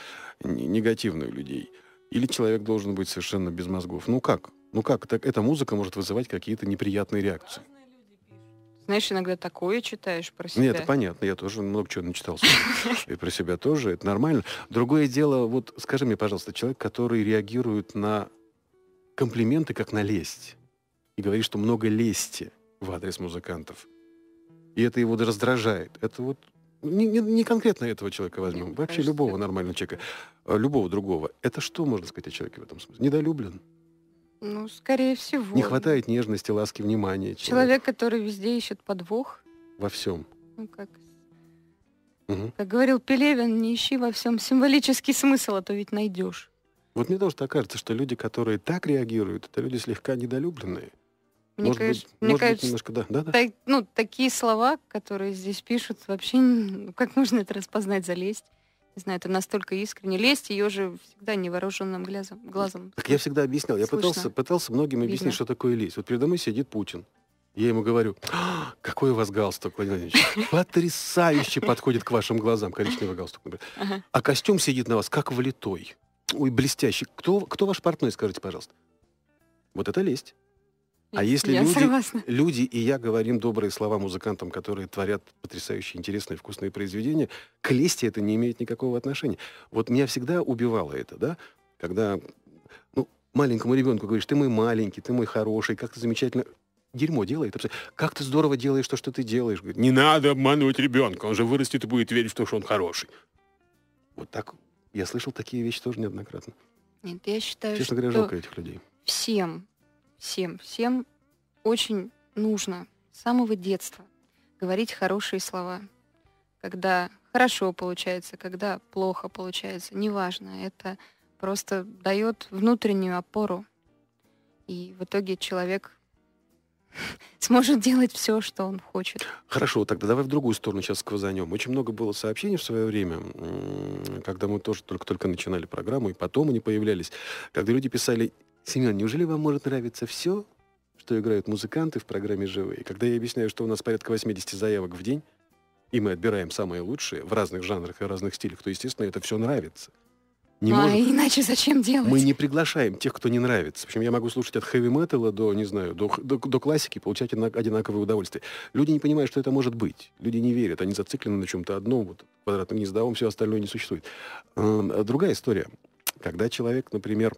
негативные у людей. Или человек должен быть совершенно без мозгов. Ну как? Ну как? Так, эта музыка может вызывать какие-то неприятные реакции. Знаешь, иногда такое читаешь про себя. Нет, это понятно, я тоже много чего начитался. И про себя тоже, это нормально. Другое дело, вот скажи мне, пожалуйста, человек, который реагирует на комплименты как на лесть, и говорит, что много лести в адрес музыкантов, и это его раздражает, это вот не, не- не конкретно этого человека возьмем, вообще кажется, любого нормального человека, а, любого другого. Это что можно сказать о человеке в этом смысле? Недолюблен? Ну, скорее всего. Не хватает нежности, ласки, внимания. человеку Человек, который везде ищет подвох, Во всем. ну, как, Мгм. как говорил Пелевин, не ищи во всем символический смысл, а то ведь найдешь. Вот мне тоже так кажется, что люди, которые так реагируют, это люди слегка недолюбленные. Мне может кажется, быть, мне может быть, кажется, немножко, да, да, да. так- ну, такие слова, которые здесь пишут, вообще, ну, как можно это распознать за лесть? Не знаю, это настолько искренне. Лесть ее же всегда невооруженным глазом. глазом. Так я всегда объяснял, я Слышно. пытался, пытался многим объяснить, Видно. что такое лесть. Вот передо мной сидит Путин. Я ему говорю, «А, какой у вас галстук, Владимир Владимирович. Потрясающе подходит к вашим глазам, коричневый галстук. Ага. А костюм сидит на вас, как влитой. Ой, блестящий. Кто, кто ваш портной, скажите, пожалуйста? Вот это лесть. А если Я люди, согласна. люди и я говорим добрые слова музыкантам, которые творят потрясающие, интересные, вкусные произведения, к лести это не имеет никакого отношения. Вот меня всегда убивало это, да, когда ну, маленькому ребенку говоришь, ты мой маленький, ты мой хороший, как ты замечательно дерьмо делает. Как ты здорово делаешь то, что ты делаешь. Говорит, не надо обманывать ребенка, он же вырастет и будет верить в то, что он хороший. Вот так я слышал такие вещи тоже неоднократно. Нет, я считаю, Честно говоря, что жалко этих людей. всем, всем, всем очень нужно с самого детства говорить хорошие слова. Когда хорошо получается, когда плохо получается, неважно. Это просто дает внутреннюю опору. И в итоге человек сможет делать все, что он хочет. Хорошо, тогда давай в другую сторону сейчас сквозанем. Очень много было сообщений в свое время, когда мы тоже только-только начинали программу, и потом они появлялись, когда люди писали, Семен, неужели вам может нравиться все, что играют музыканты в программе «Живые»? Когда я объясняю, что у нас порядка 80 заявок в день, и мы отбираем самые лучшие в разных жанрах и разных стилях, то, естественно, это все нравится. Не а может... иначе зачем делать? Мы не приглашаем тех, кто не нравится. В общем, я могу слушать от хэви-металла до, не знаю, до, до, до классики, получать одинаковое удовольствие. Люди не понимают, что это может быть. Люди не верят. Они зациклены на чем-то одном, вот, квадратном гнездовом, все остальное не существует. А, другая история. Когда человек, например,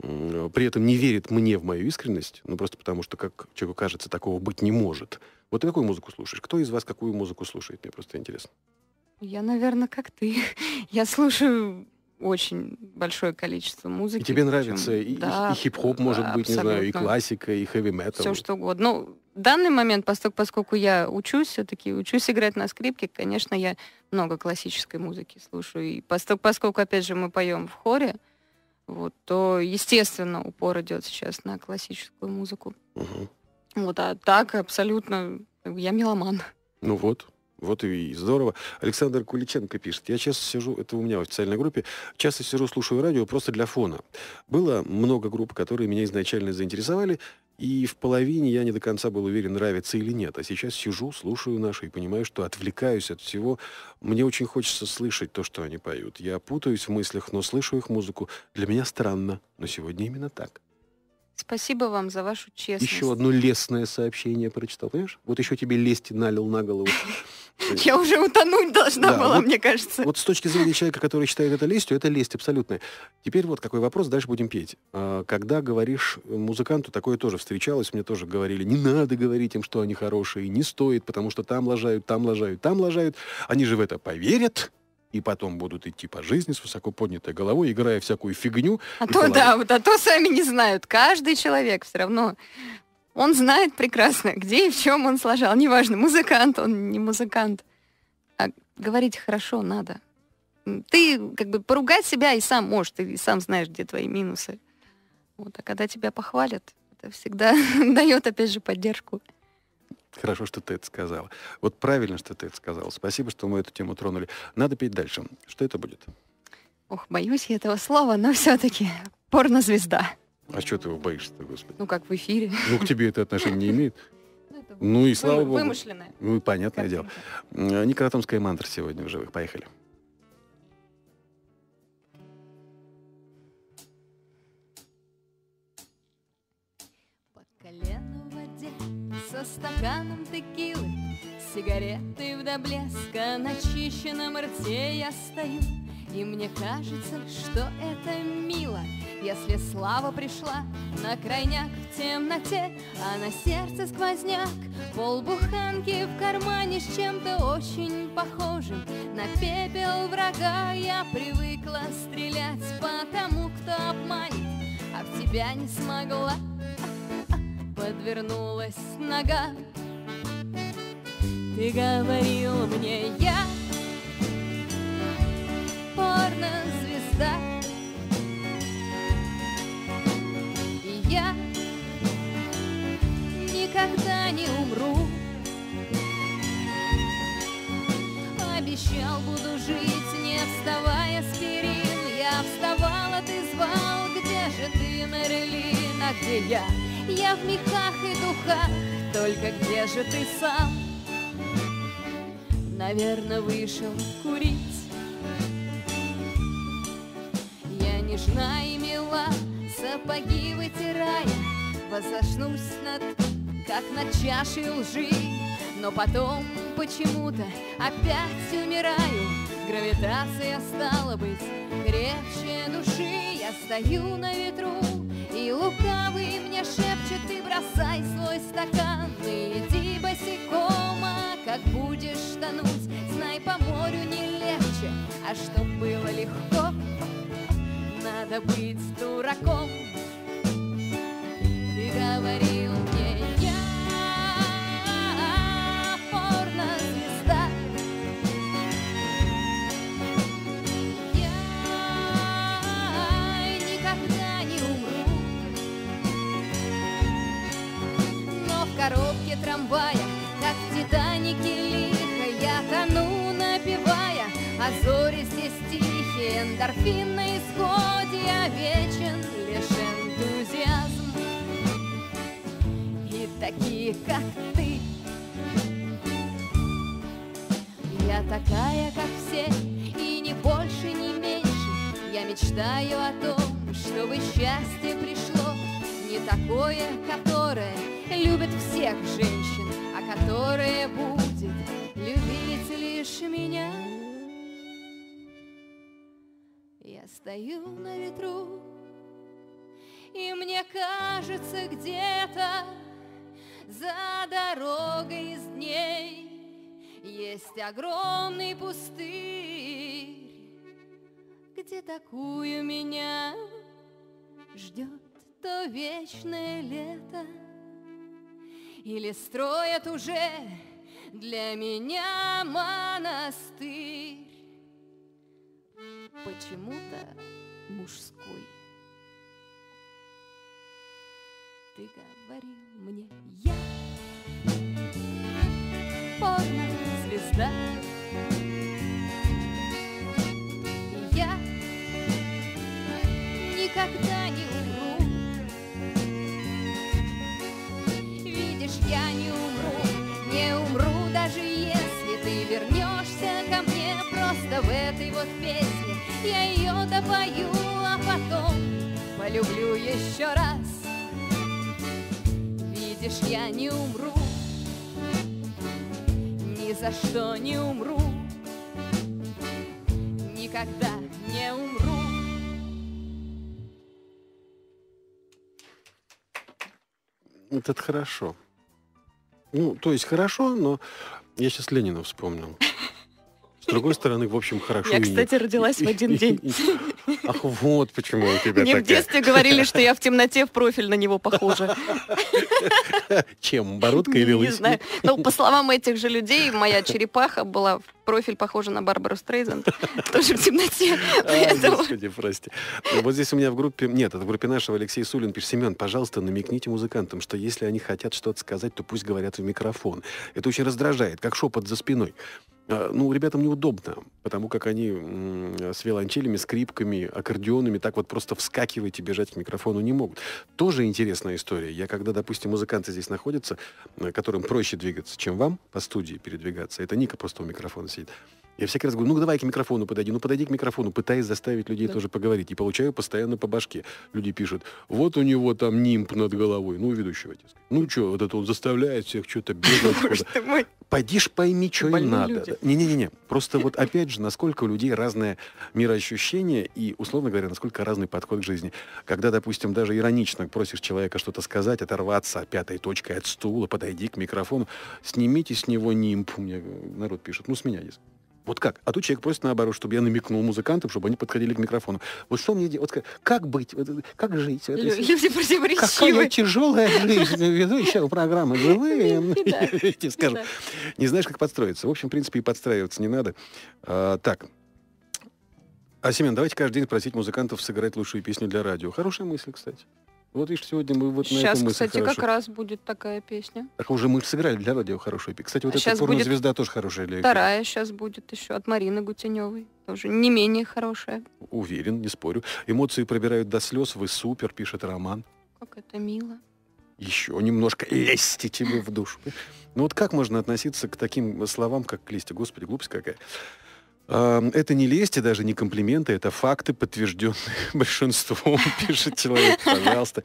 при этом не верит мне в мою искренность, ну просто потому что, как человеку кажется, такого быть не может. Вот ты какую музыку слушаешь? Кто из вас какую музыку слушает? Мне просто интересно. Я, наверное, как ты. Я слушаю очень большое количество музыки. И тебе нравится и, да, и хип-хоп, может быть, не знаю, и классика, и хэви-метал. Все что угодно. Ну, в данный момент, поскольку, поскольку я учусь все-таки, учусь играть на скрипке, конечно, я много классической музыки слушаю. И поскольку, поскольку опять же, мы поем в хоре, вот, то, естественно, упор идет сейчас на классическую музыку. Угу. Вот, а так абсолютно я меломан. Ну вот, вот и здорово. Александр Куличенко пишет. Я часто сижу, это у меня в официальной группе, часто сижу, слушаю радио просто для фона. Было много групп, которые меня изначально заинтересовали, и в половине я не до конца был уверен, нравится или нет. А сейчас сижу, слушаю наши и понимаю, что отвлекаюсь от всего. Мне очень хочется слышать то, что они поют. Я путаюсь в мыслях, но слышу их музыку. Для меня странно, но сегодня именно так. Спасибо вам за вашу честность. Еще одно лестное сообщение прочитал, понимаешь? Вот еще тебе лести налил на голову. Я уже утонуть должна да, была, вот, мне кажется. Вот с точки зрения человека, который считает это лестью, это лесть абсолютная. Теперь вот какой вопрос, дальше будем петь. А, когда говоришь музыканту, такое тоже встречалось, мне тоже говорили, не надо говорить им, что они хорошие, не стоит, потому что там лажают, там лажают, там лажают. Они же в это поверят, и потом будут идти по жизни с высоко поднятой головой, играя всякую фигню. А то, да, вот, а то сами не знают. Каждый человек все равно он знает прекрасно, где и в чем он сложил. Неважно, музыкант он, не музыкант. А говорить хорошо надо. Ты как бы поругать себя и сам можешь, ты и сам знаешь, где твои минусы. Вот, а когда тебя похвалят, это всегда дает, опять же, поддержку. Хорошо, что ты это сказала. Вот правильно, что ты это сказала. Спасибо, что мы эту тему тронули. Надо петь дальше. Что это будет? Ох, боюсь я этого слова, но все-таки порнозвезда. А что ты его боишься-то, господи? Ну, как в эфире. Ну, к тебе это отношение не имеет. Ну и слава богу. Вымышленное. Ну, понятное дело. Никаротомская мантра сегодня в живых. Поехали. Стаканом текилы Сигареты в до блеска на чищенном рте я стою. И мне кажется, что это мило если слава пришла на крайняк в темноте, А на сердце сквозняк, полбуханки в кармане С чем-то очень похожим. На пепел врага Я привыкла стрелять по тому, кто обманет, А в тебя не смогла, подвернулась нога Ты говорил мне, я порно-звезда я никогда не умру. Обещал, буду жить, не вставая с перин. Я вставала, ты звал, где же ты, Мэрилин, а где я? Я в мехах и духах, только где же ты сам? Наверное, вышел курить. Я нежна и мила, сапоги вытирая, Возношнусь над, как над чашей лжи, Но потом почему-то опять умираю. Гравитация стала быть крепче души. Я стою на ветру, и лукавый мне а чтоб было легко, надо быть дураком. Ты говорил мне, я порно-звезда. Я никогда не умру. Но в коробке трамвая, как в Титанике а зори здесь тихие, эндорфин на исходе, я вечен лишь энтузиазм. И такие, как ты, такая, как все, и не больше, не меньше. Я мечтаю о том, чтобы счастье пришло, не такое, которое любит всех женщин, а которое будет любить лишь меня. Я стою на ветру, и мне кажется где-то за дорогой из дней есть огромный пустырь, где такую меня ждет то вечное лето. Или строят уже для меня монастырь, почему-то мужской. Ты говорил мне, я порно-звезда. И Я никогда не умру. Видишь, я не умру, не умру, даже если ты вернешься ко мне просто в этой вот песне. Я ее допою, а потом полюблю еще раз. Видишь, я не умру, ни за что не умру, никогда не умру. Это хорошо. Ну, то есть хорошо, но я сейчас Ленина вспомнил. С другой стороны, в общем, хорошо. Я, кстати, родилась в один день. Ах, вот почему у тебя Мне в детстве говорили, что я в темноте в профиль на него похожа. Чем, бородка или Не лысина? знаю. Ну, по словам этих же людей, моя черепаха была в профиль похожа на Барбару Стрейзен. Тоже в темноте. Господи, прости. Вот здесь у меня в группе... Нет, это в группе нашего Алексей Сулин пишет. Семен, пожалуйста, намекните музыкантам, что если они хотят что-то сказать, то пусть говорят в микрофон. Это очень раздражает, как шепот за спиной. А, Ну, ребятам неудобно, потому как они с виолончелями, скрипками, аккордеонами так вот просто вскакивать и бежать к микрофону не могут. Тоже интересная история. Я когда, допустим, музыканты здесь находятся, э, которым проще двигаться, чем вам по студии передвигаться, это Ника просто у микрофона сидит. Я всякий раз говорю, ну давай к микрофону подойди, ну подойди к микрофону, пытаясь заставить людей тоже поговорить. И получаю постоянно по башке. Люди пишут, вот у него там нимб над головой, ну, у ведущего, дескать. Ну что, вот это он заставляет всех что-то бегать. Пойди ж пойми, что им надо. Не-не-не. Просто вот опять же, насколько у людей разное мироощущение и, условно говоря, насколько разный подход к жизни. Когда, допустим, даже иронично просишь человека что-то сказать, оторваться пятой точкой от стула, подойди к микрофону, снимите с него нимб. Мне народ пишет, ну, с меня есть. Вот как? А тут человек просит наоборот, чтобы я намекнул музыкантам, чтобы они подходили к микрофону. Вот что мне делать? Вот как, быть? Вот, как жить? Лю- си- люди Какая противоречивые. тяжелая жизнь ведущего программы «Живые». Да. Я тебе скажу. Не знаешь, как подстроиться. В общем, в принципе, и подстраиваться не надо. А, так. А, Семен, давайте каждый день просить музыкантов сыграть лучшую песню для радио. Хорошая мысль, кстати. Вот видишь, сегодня мы вот на Сейчас, эту мысль кстати, хорошо. как раз будет такая песня. Так уже мы сыграли для радио хорошую песню. Кстати, вот А эта будет порнозвезда тоже хорошая для. Вторая сейчас будет еще от Марины Гутеневой. Тоже не менее хорошая. Уверен, не спорю. Эмоции пробирают до слез. Вы супер, пишет Роман. Как это мило. еще немножко лезьте тебе в душу. Ну вот как можно относиться к таким словам, как лезть? Господи, глупость какая. А, Это не лесть и даже не комплименты, это факты, подтвержденные большинством, пишет человек, пожалуйста.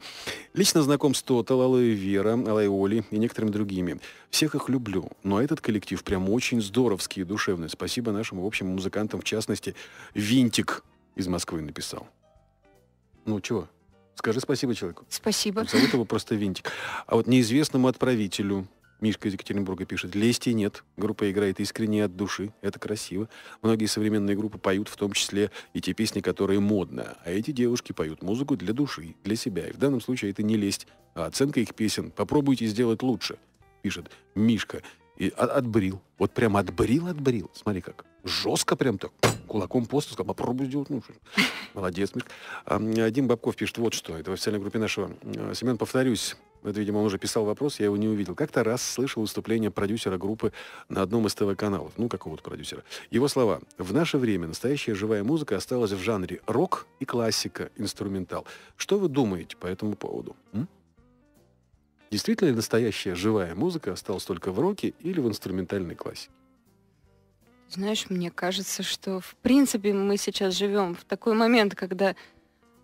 Лично знаком с Тотал, Алоэ Вера, Алоэ Оли и некоторыми другими. Всех их люблю, но этот коллектив прям очень здоровский и душевный. Спасибо нашим, в общем, музыкантам, в частности, Винтик из Москвы написал. Ну, чего? Скажи спасибо человеку. Спасибо. Зовут его просто Винтик. А вот неизвестному отправителю, Мишка из Екатеринбурга пишет, лести нет. Группа играет искренне от души. Это красиво. Многие современные группы поют, в том числе и те песни, которые модно. А эти девушки поют музыку для души, для себя. И в данном случае это не лесть, а оценка их песен. Попробуйте сделать лучше, пишет Мишка. И от- отбрил. Вот прям отбрил, отбрил. Смотри как. Жестко прям так. Кулаком по столу сказал, попробуй сделать лучше. Молодец, Мишка. А, Дим Бабков пишет вот что. Это в официальной группе нашего. э, Семен, повторюсь, это, видимо, он уже писал вопрос, я его не увидел. Как-то раз слышал выступление продюсера группы на одном из ТВ-каналов. Ну, какого-то продюсера. Его слова. В наше время настоящая живая музыка осталась в жанре рок и классика, инструментал. Что вы думаете по этому поводу? м? Действительно ли настоящая живая музыка осталась только в роке или в инструментальной классике? Знаешь, мне кажется, что в принципе мы сейчас живем в такой момент, когда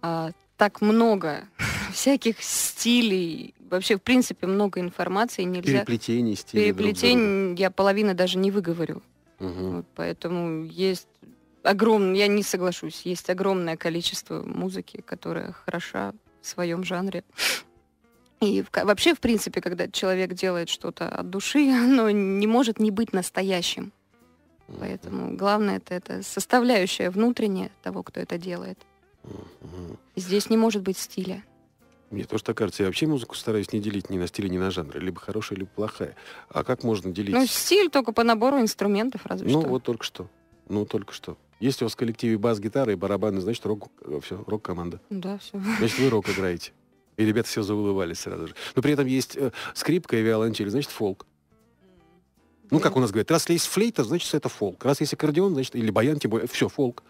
а, так много всяких стилей, вообще в принципе много информации, нельзя... Переплетений стилей друг Переплетений я половины даже не выговорю. Мгм. Вот, поэтому есть огромное, я не соглашусь, есть огромное количество музыки, которая хороша в своем жанре. И в вообще, в принципе, когда человек делает что-то от души, оно не может не быть настоящим. Поэтому главное это, это составляющая внутренняя того, кто это делает. И здесь не может быть стиля. Мне тоже так кажется. Я вообще музыку стараюсь не делить ни на стиль, ни на жанр. Либо хорошая, либо плохая. А как можно делить? Ну, стиль только по набору инструментов, разве Ну, что. вот только что. Ну, только что. Если у вас в коллективе бас-гитара и барабаны, значит, рок, все, рок-команда. Да, все. Значит, вы рок играете. И ребята все заулывались сразу же. Но при этом есть э, скрипка и виолончель, значит, фолк. Ну, как у нас говорят, раз есть флейта, значит, это фолк. Раз есть аккордеон, значит, или баян, тем более, все, фолк.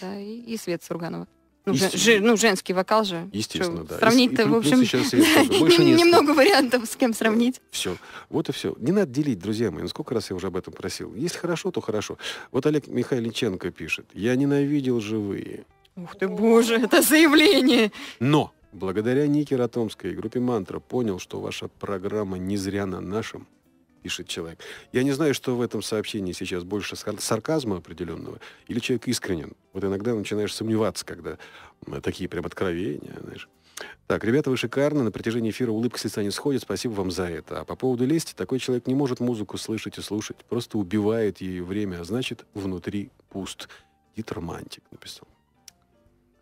Да, и, и Свет Сурганова. Ну, Есте- жен- ну, женский вокал же. Естественно, Чё, да. Сравнить-то, в общем. Больше немного вариантов, с кем сравнить. Все. Вот и все. Не надо делить, друзья мои. Ну, сколько раз я уже об этом просил. Если хорошо, то хорошо. Вот Олег Михайличенко пишет. Я ненавидел живые. Ух ты, боже, это заявление. Но благодаря Нике Ратомской и группе «Мантра» понял, что ваша программа не зря на нашем, пишет человек. Я не знаю, что в этом сообщении сейчас больше сар- сарказма определенного или человек искренен. Вот иногда начинаешь сомневаться, когда такие прям откровения, знаешь. Так, ребята, вы шикарны. На протяжении эфира улыбка с лица не сходит. Спасибо вам за это. А по поводу лести, такой человек не может музыку слышать и слушать. Просто убивает ее время, а значит, внутри пуст. Дит Романтик написал.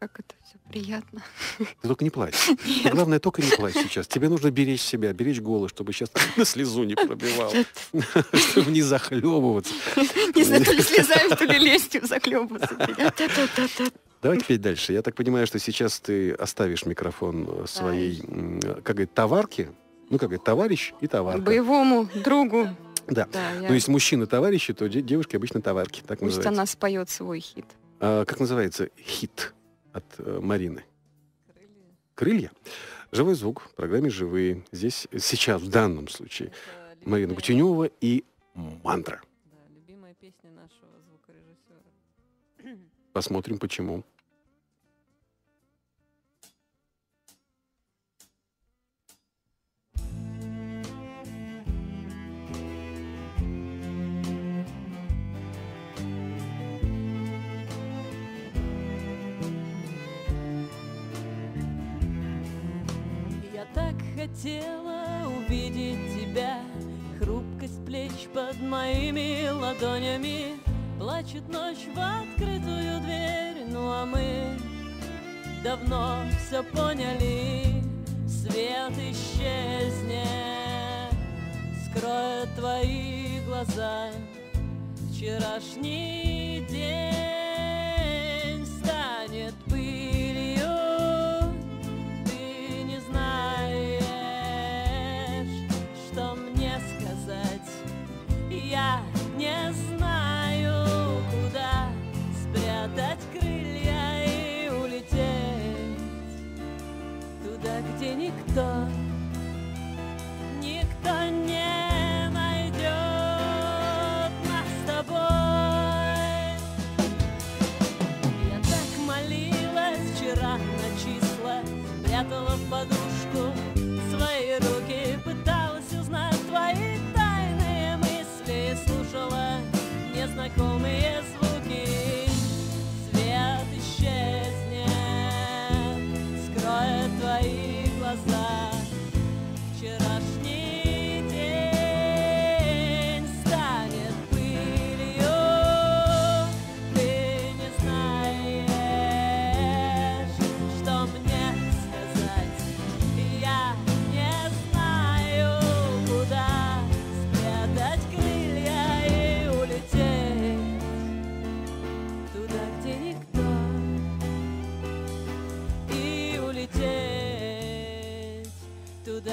Как это все приятно. Ты только не плачь. Ты, главное, только не плачь сейчас. Тебе нужно беречь себя, беречь голос, чтобы сейчас на слезу не пробивал. Чтобы не захлебываться. Не знаю, то ли слезами, то ли лестью захлебываться. Давайте петь дальше. Я так понимаю, что сейчас ты оставишь микрофон своей, как говорит, товарки. Ну, как говорит, товарищ и товарка. Боевому другу. Да. Да, я- Ну, если мужчины товарищи, то де- девушки обычно товарки. Так Пусть называется. она споет свой хит. А, как называется хит от э, Марины? Крылья. Живой звук в программе «Живые». Здесь, э, сейчас, в данном случае, Марина Кутенева и «Мантра». Любимая песня нашего звукорежиссера. Посмотрим, почему. Хотела увидеть тебя. Хрупкость плеч под моими ладонями. Плачет ночь в открытую дверь. Ну а мы давно все поняли. Свет исчезнет. Скроет твои глаза. Вчерашний день где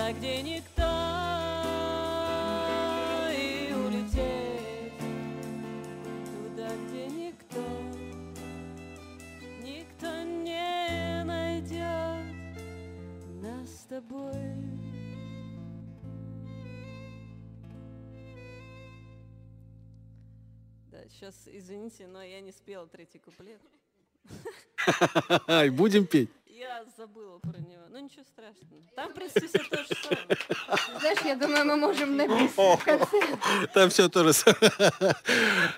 туда, где никто, и улететь туда, где никто, никто не найдет нас с тобой. Да, сейчас, извините, но я не спела третий куплет. Будем петь. Я забыла про. Ну ничего страшного. Там, в принципе, все то же самое. Знаешь, я думаю, мы можем написать в конце. Там все тоже самое.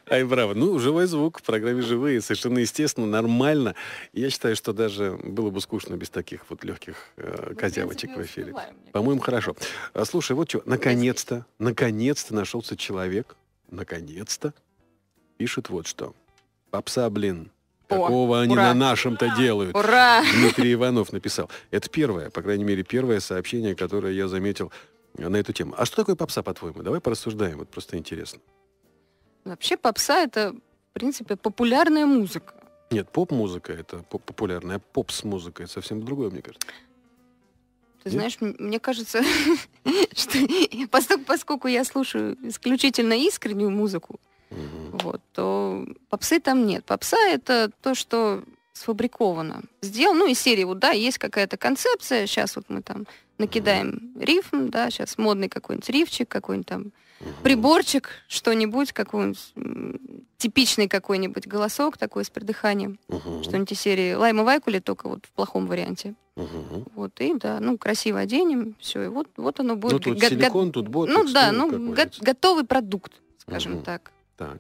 Ай, браво. Ну, живой звук в программе «Живые» совершенно естественно, нормально. Я считаю, что даже было бы скучно без таких вот легких э, козявочек в эфире. По-моему, хорошо. А, Слушай, вот что, наконец-то, наконец-то нашелся человек, наконец-то, пишет вот что. Попса, блин, Такого они ура. на нашем-то делают. Ура! Дмитрий Иванов написал. Это первое, по крайней мере, первое сообщение, которое я заметил на эту тему. А что такое попса, по-твоему? Давай порассуждаем, вот просто интересно. Вообще попса это, в принципе, популярная музыка. Нет, поп-музыка это поп- популярная, а попс-музыка это совсем другое, мне кажется. Ты Нет? знаешь, мне кажется, что поскольку я слушаю исключительно искреннюю музыку, вот, то попсы там нет. Попса это то, что сфабриковано. Сделано, ну, из серии, вот, да, есть какая-то концепция, сейчас вот мы там накидаем рифм, да, сейчас модный какой-нибудь рифчик, какой-нибудь там приборчик, что-нибудь, какой-нибудь типичный какой-нибудь голосок такой с придыханием. Что-нибудь из серии Лайма Вайкули, только вот в плохом варианте. Вот, и да, ну, красиво оденем, все, и вот, вот оно будет. Ну, тут силикон, тут ботокс, Ну, да, ну, ну, го- готовый продукт, скажем Мгм. так. Так.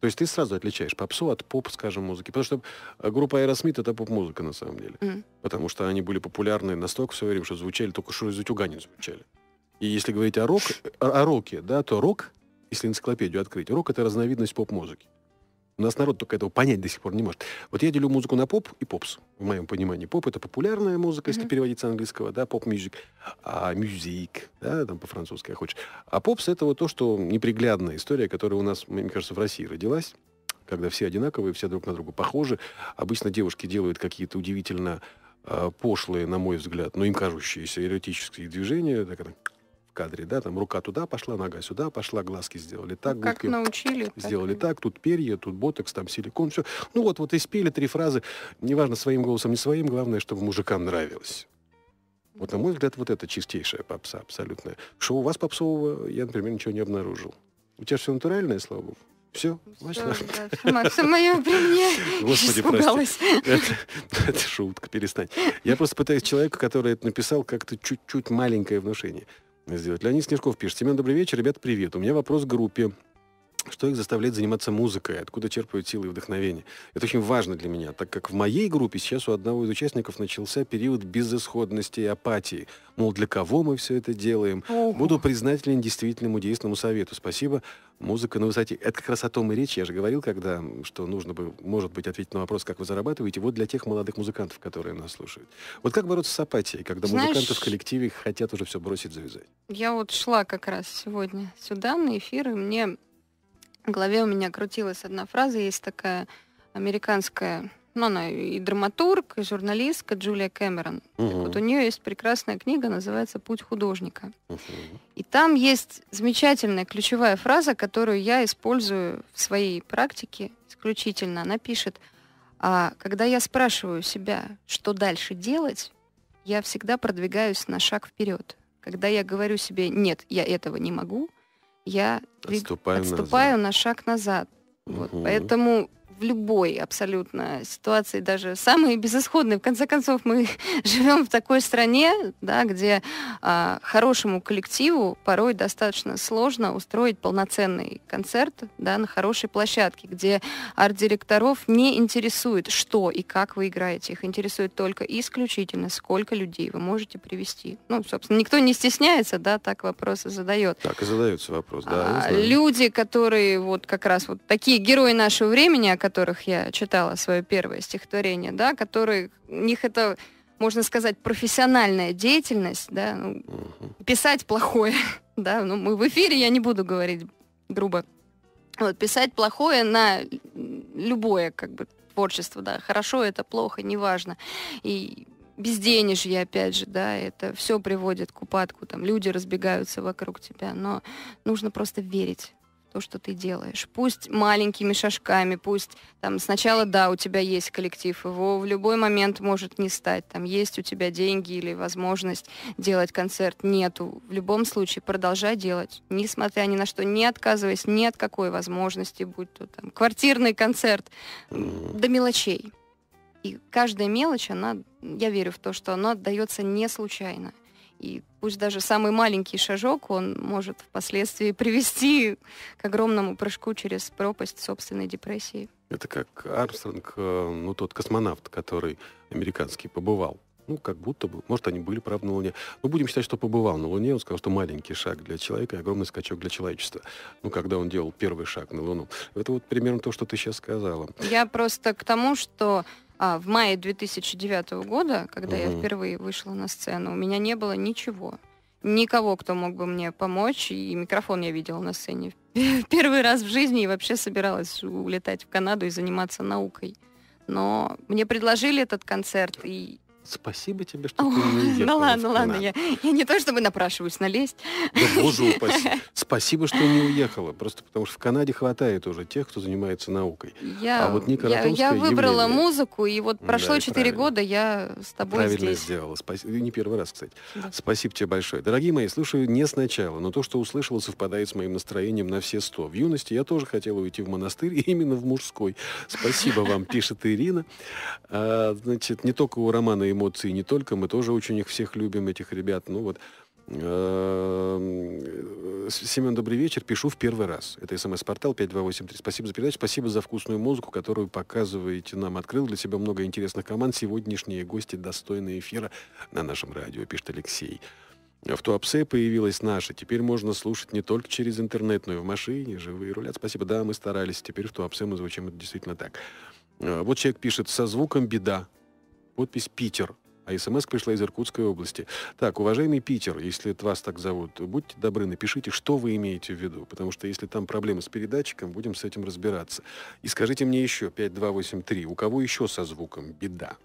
То есть ты сразу отличаешь попсу от поп, скажем, музыки. Потому что э, группа Аэросмит это поп-музыка на самом деле. Мгм. Потому что они были популярны настолько в свое время, что звучали только что из утюга не звучали. И если говорить о рок, о, о роке, да, то рок, если энциклопедию открыть, рок это разновидность поп-музыки. У нас народ только этого понять до сих пор не может. Вот я делю музыку на поп и попс. В моем понимании поп это популярная музыка, если Мгм. переводить с английского, да, pop music, а мюзик, да, там по-французски, как хочешь. А попс это вот то, что неприглядная история, которая у нас, мне кажется, в России родилась, когда все одинаковые, все друг на друга похожи. Обычно девушки делают какие-то удивительно э, пошлые, на мой взгляд, но им кажущиеся эротические движения, так в кадре, да, там рука туда пошла, нога сюда пошла, глазки сделали так, Ну, как научили, так сделали и- так, тут перья, тут ботокс, там силикон, все. Ну вот, вот и спели три фразы, неважно, своим голосом, не своим, главное, чтобы мужикам нравилось. Вот, на мой взгляд, вот это чистейшая попса, абсолютная. Что у вас попсового, я, например, ничего не обнаружил. У тебя все натуральное, слава богу. Все, Всё, да, всё моё при мне. Господи, Испугалась. прости. Это, это шутка, перестань. Я просто пытаюсь человеку, который это написал, как-то чуть-чуть маленькое внушение сделать. Леонид Снежков пишет. Семен, добрый вечер. Ребята, привет. У меня вопрос к группе. Что их заставляет заниматься музыкой? Откуда черпают силы и вдохновение? Это очень важно для меня, так как в моей группе сейчас у одного из участников начался период безысходности и апатии. Мол, для кого мы все это делаем? Ого. Буду признателен действительному действенному совету. Спасибо. Музыка на высоте. Это как раз о том и речь. Я же говорил, когда, что нужно бы, может быть, ответить на вопрос, как вы зарабатываете. Вот для тех молодых музыкантов, которые нас слушают. Вот как бороться с апатией, когда Знаешь- музыканты в коллективе хотят уже все бросить, завязать? Я вот шла как раз сегодня сюда на эфир, и мне в голове у меня крутилась одна фраза, есть такая американская, ну, она и драматург, и журналистка Джулия Кэмерон. Вот у нее есть прекрасная книга, называется «Путь художника». И там есть замечательная ключевая фраза, которую я использую в своей практике исключительно. Она пишет, а, когда я спрашиваю себя, что дальше делать, я всегда продвигаюсь на шаг вперед. Когда я говорю себе, нет, я этого не могу, я Отступаю отступаю на шаг назад. Вот. Поэтому в любой абсолютно ситуации, даже самые безысходные, в конце концов, мы живем в такой стране, да, где а, хорошему коллективу порой достаточно сложно устроить полноценный концерт да, на хорошей площадке, где арт-директоров не интересует, что и как вы играете. Их интересует только исключительно, сколько людей вы можете привести. Ну, собственно, никто не стесняется, да, так вопросы задает. Так и задается вопрос, да. А, люди, которые вот как раз вот такие герои нашего времени, о которых я читала свое первое стихотворение, да, которые у них это можно сказать профессиональная деятельность, да, ну, писать плохое, да, ну мы в эфире, я не буду говорить грубо, вот писать плохое на любое как бы творчество, да, хорошо это плохо, неважно, и безденежье, опять же, да, это все приводит к упадку, там люди разбегаются вокруг тебя, но нужно просто верить то, что ты делаешь. Пусть маленькими шажками, пусть там сначала, да, у тебя есть коллектив, его в любой момент может не стать, там есть у тебя деньги или возможность делать концерт, нету. В любом случае продолжай делать, несмотря ни на что, не отказываясь ни от какой возможности, будь то там квартирный концерт, до мелочей. И каждая мелочь, она, я верю в то, что она отдается не случайно. И пусть даже самый маленький шажок, он может впоследствии привести к огромному прыжку через пропасть собственной депрессии. Это как Армстронг, э, ну, тот космонавт, который американский побывал. Ну, как будто бы. Может, они были, правда, на Луне. Но будем считать, что побывал на Луне. Он сказал, что маленький шаг для человека и огромный скачок для человечества. Ну, когда он делал первый шаг на Луну. Это вот примерно то, что ты сейчас сказала. Я просто к тому, что а, в мае 2009 года, когда я впервые вышла на сцену, у меня не было ничего. Никого, кто мог бы мне помочь, и микрофон я видела на сцене первый раз в жизни и вообще собиралась улетать в Канаду и заниматься наукой. Но мне предложили этот концерт, и Спасибо тебе, что ты не уехала ну ладно, ладно, я, я не то чтобы напрашиваюсь налезть. Да, боже упаси. Спасибо, что не уехала. Просто потому что в Канаде хватает уже тех, кто занимается наукой. Я, а вот Ника я, я выбрала явление. музыку, и вот прошло Да, и 4 правильно. года, я с тобой Правильно здесь. сделала. Спасибо. Не первый раз, кстати. Спасибо тебе большое. Дорогие мои, слушаю не сначала, но то, что услышала, совпадает с моим настроением на все сто. В юности я тоже хотела уйти в монастырь, и именно в мужской. Спасибо вам, пишет Ирина. А, значит, не только у романа эмоции, не только, мы тоже очень их всех любим, этих ребят. Ну вот, Э, Семен, добрый вечер. Пишу в первый раз. Это смс-портал 5283. Спасибо за передачу, спасибо за вкусную музыку, которую показываете нам. Открыл для себя много интересных команд. Сегодняшние гости достойны эфира на нашем радио, пишет Алексей. В Туапсе появилась наша. Теперь можно слушать не только через интернет, но и в машине. Живые рулят. Спасибо. Да, мы старались. Теперь в Туапсе мы звучим. Это действительно так. Э, Вот человек пишет «Со звуком беда». Подпись «Питер». А смс пришла из Иркутской области. Так, уважаемый Питер, если это вас так зовут, будьте добры, напишите, что вы имеете в виду. Потому что если там проблемы с передатчиком, будем с этим разбираться. И скажите мне еще, 5283, у кого еще со звуком беда?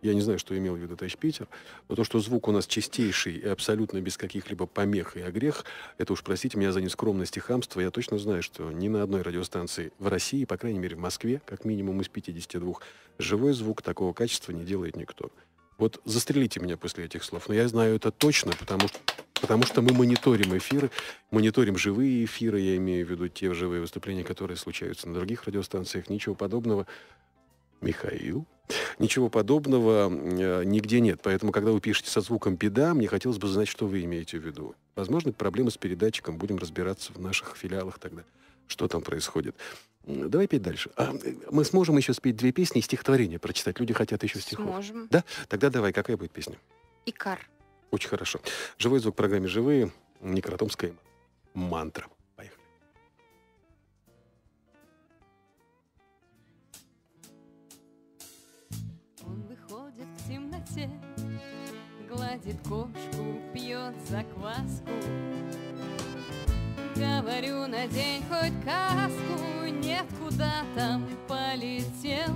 Я не знаю, что имел в виду товарищ Питер, но то, что звук у нас чистейший и абсолютно без каких-либо помех и огрех, это уж, простите меня за нескромность и хамство, я точно знаю, что ни на одной радиостанции в России, по крайней мере в Москве, как минимум из 52, живой звук такого качества не делает никто. Вот застрелите меня после этих слов. Но я знаю это точно, потому, потому что мы мониторим эфиры, мониторим живые эфиры, я имею в виду те живые выступления, которые случаются на других радиостанциях. Ничего подобного. Михаил? Ничего подобного э, нигде нет. Поэтому, когда вы пишете со звуком «беда», мне хотелось бы знать, что вы имеете в виду. Возможно, проблемы с передатчиком. Будем разбираться в наших филиалах тогда, что там происходит. Давай петь дальше. А, э, мы сможем еще спеть две песни и стихотворение прочитать. Люди хотят еще стихов. Сможем. Да? Тогда давай, какая будет песня? Икар. Очень хорошо. Живой звук в программе «Живые». Некротомская мантра. Гладит кошку, пьет закваску. Говорю, надень хоть каску, нет, куда там полетел.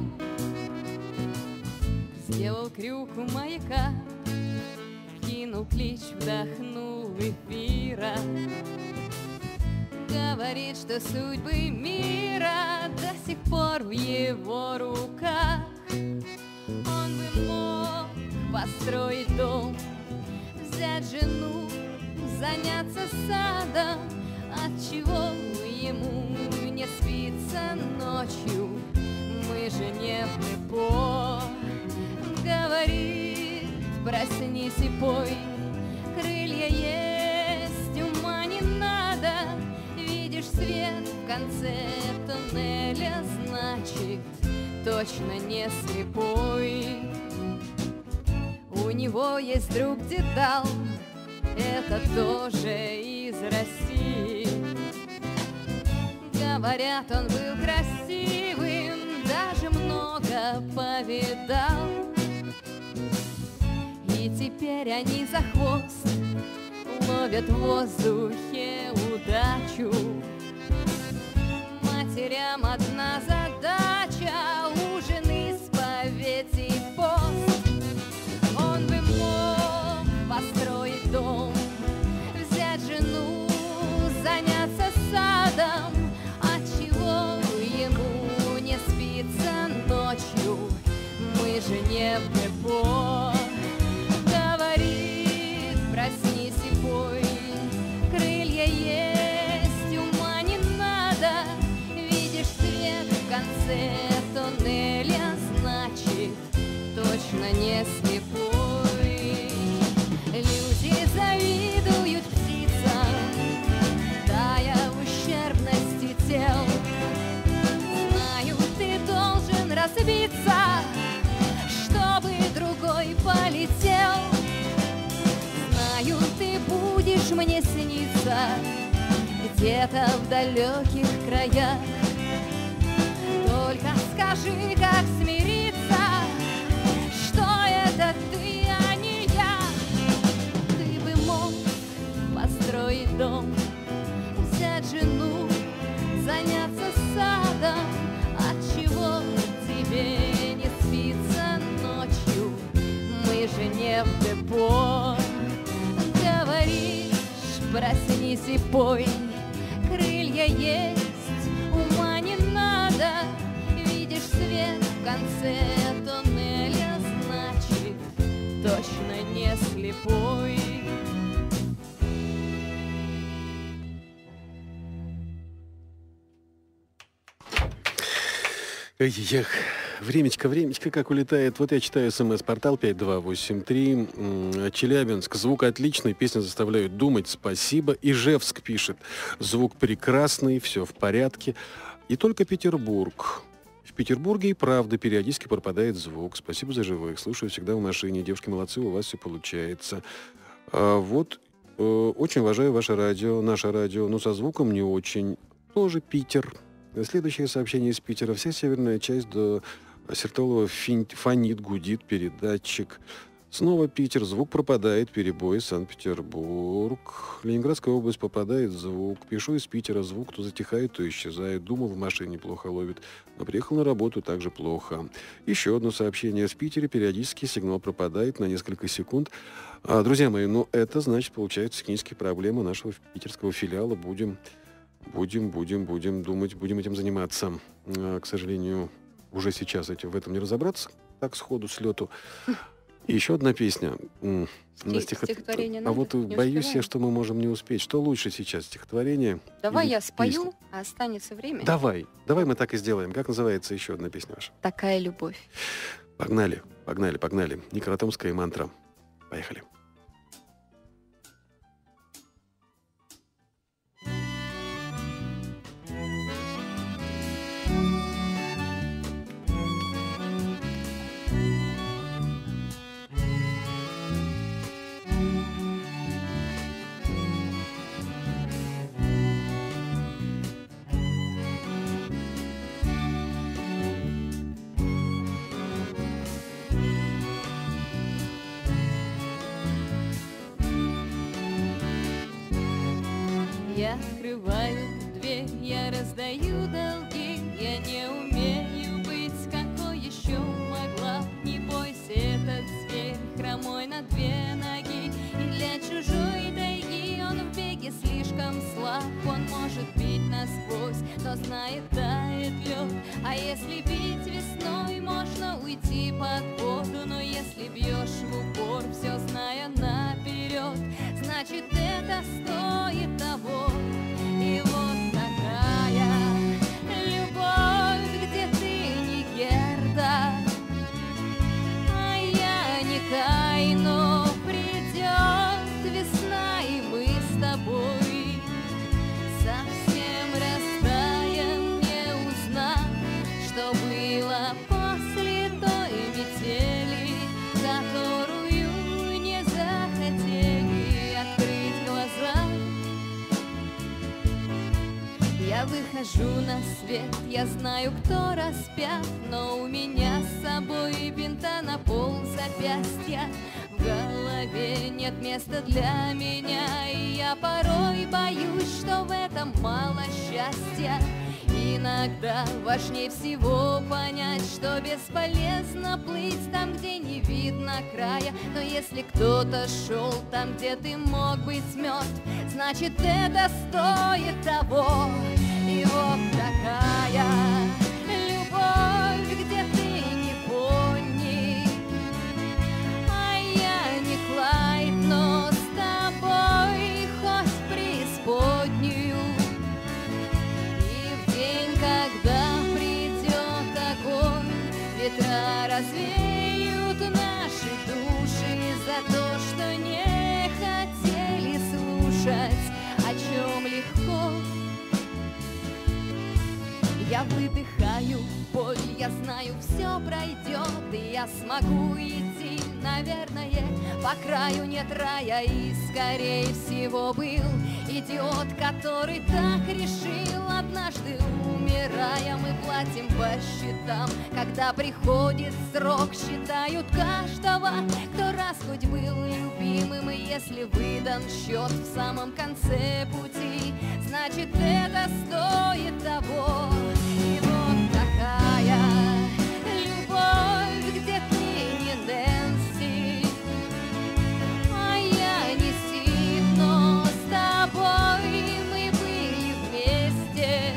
Сделал крюк у маяка, кинул клич, вдохнул эфира. Говорит, что судьбы мира до сих пор в его руках. Он бы мог построить дом, взять жену, заняться садом, от чего ему не спится ночью. Мы же не по говорит, проснись и пой, крылья есть, ума не надо, видишь свет в конце туннеля, значит, точно не слепой. Него есть друг Дедал, это тоже из России. Говорят, он был красивым, даже много повидал. И теперь они за хвост ловят в воздухе удачу. Матерям одна задача сбиться, чтобы другой полетел. Знаю, ты будешь мне сниться где-то в далеких краях. Только скажи, как смириться, что это ты, а не я. Ты бы мог построить дом, взять жену не спится ночью. Мы же не в депо. Говоришь, проснись и пой, крылья есть, ума не надо. Видишь свет в конце туннеля, значит, точно не слепой. Эх, времечко, времечко как улетает. Вот я читаю смс-портал 5283. М, Челябинск. Звук отличный, песня заставляют думать. Спасибо. Ижевск пишет. Звук прекрасный, все в порядке. И только Петербург. В Петербурге и правда периодически пропадает звук. Спасибо за живых. Слушаю всегда в машине. Девушки молодцы, у вас все получается. А, вот, э, очень уважаю ваше радио, наше радио, но со звуком не очень. Тоже Питер. Следующее сообщение из Питера. Вся северная часть до Сертолова фонит, гудит передатчик. Снова Питер, звук пропадает, перебой, Санкт-Петербург. Ленинградская область попадает звук. Пишу из Питера, звук то затихает, то исчезает. Думал, в машине плохо ловит, но приехал на работу также плохо. Еще одно сообщение из Питера. Периодически сигнал пропадает на несколько секунд. А, друзья мои, ну это значит, получается, технические проблемы нашего питерского филиала. Будем, будем, будем, будем думать, будем этим заниматься. А, к сожалению, уже сейчас этим, в этом не разобраться, так сходу, с лету. И еще одна песня. М, на Стих- стихотворение А надо? вот Не боюсь я, успеваем? что мы можем не успеть. Что лучше сейчас, стихотворение? Давай я спою, песня? а останется время. Давай, давай мы так и сделаем. Как называется еще одна песня ваша? Такая любовь. Погнали, погнали, погнали. Некротомская мантра. Поехали. Открываю дверь, я раздаю долги Я не умею быть, какой еще могла. Не бойся, этот зверь хромой на две ноги И для чужой тайги он в беге слишком слаб. Он может бить насквозь, но знает, тает лед. А если бить весной, можно уйти под воду Но если бьешь в упор, все зная наперед Значит, это стоит того выхожу на свет, я знаю, кто распят, но у меня с собой бинта на пол запястья. В голове нет места для меня, и я порой боюсь, что в этом мало счастья. Иногда важнее всего понять, что бесполезно плыть там, где не видно края. Но если кто-то шел там, где ты мог быть мертв, значит это стоит того. Вот такая я знаю, все пройдет, и я смогу идти наверное, по краю нет рая И, скорее всего, был идиот, который так решил. Однажды Умирая, мы платим по счетам. Когда приходит срок, считают каждого Кто раз хоть был любимым. И если выдан счет в самом конце пути Значит, это стоит того тобой мы были вместе.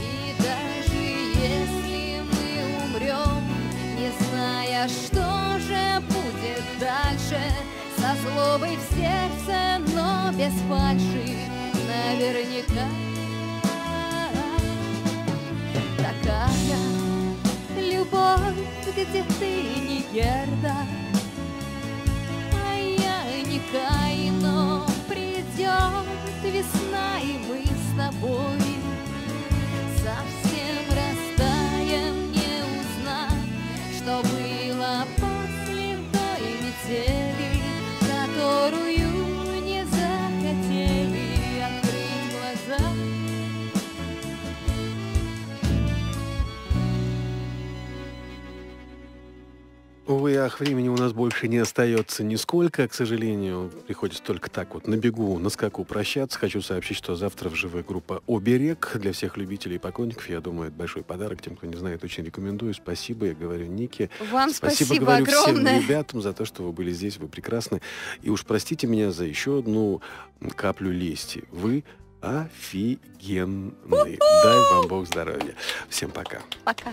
И даже если мы умрем, не зная, что же будет дальше Со злобой в сердце, но без фальши Наверняка такая любовь, где ты не Герда, а я не придет весна, и мы с тобой Увы, ах, времени у нас больше не остается нисколько, к сожалению. Приходится только так вот на бегу, на скаку прощаться. Хочу сообщить, что завтра в живой группа «Оберег» для всех любителей покойников. Я думаю, это большой подарок. Тем, кто не знает, очень рекомендую. Спасибо, я говорю Нике. Вам спасибо говорю огромное. всем ребятам за то, что вы были здесь, вы прекрасны. И уж простите меня за еще одну каплю лести. Вы офигенные. Дай вам Бог здоровья. Всем пока. Пока.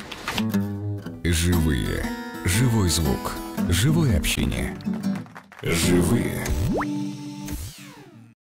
Живые. Живой звук. Живое общение. Живые.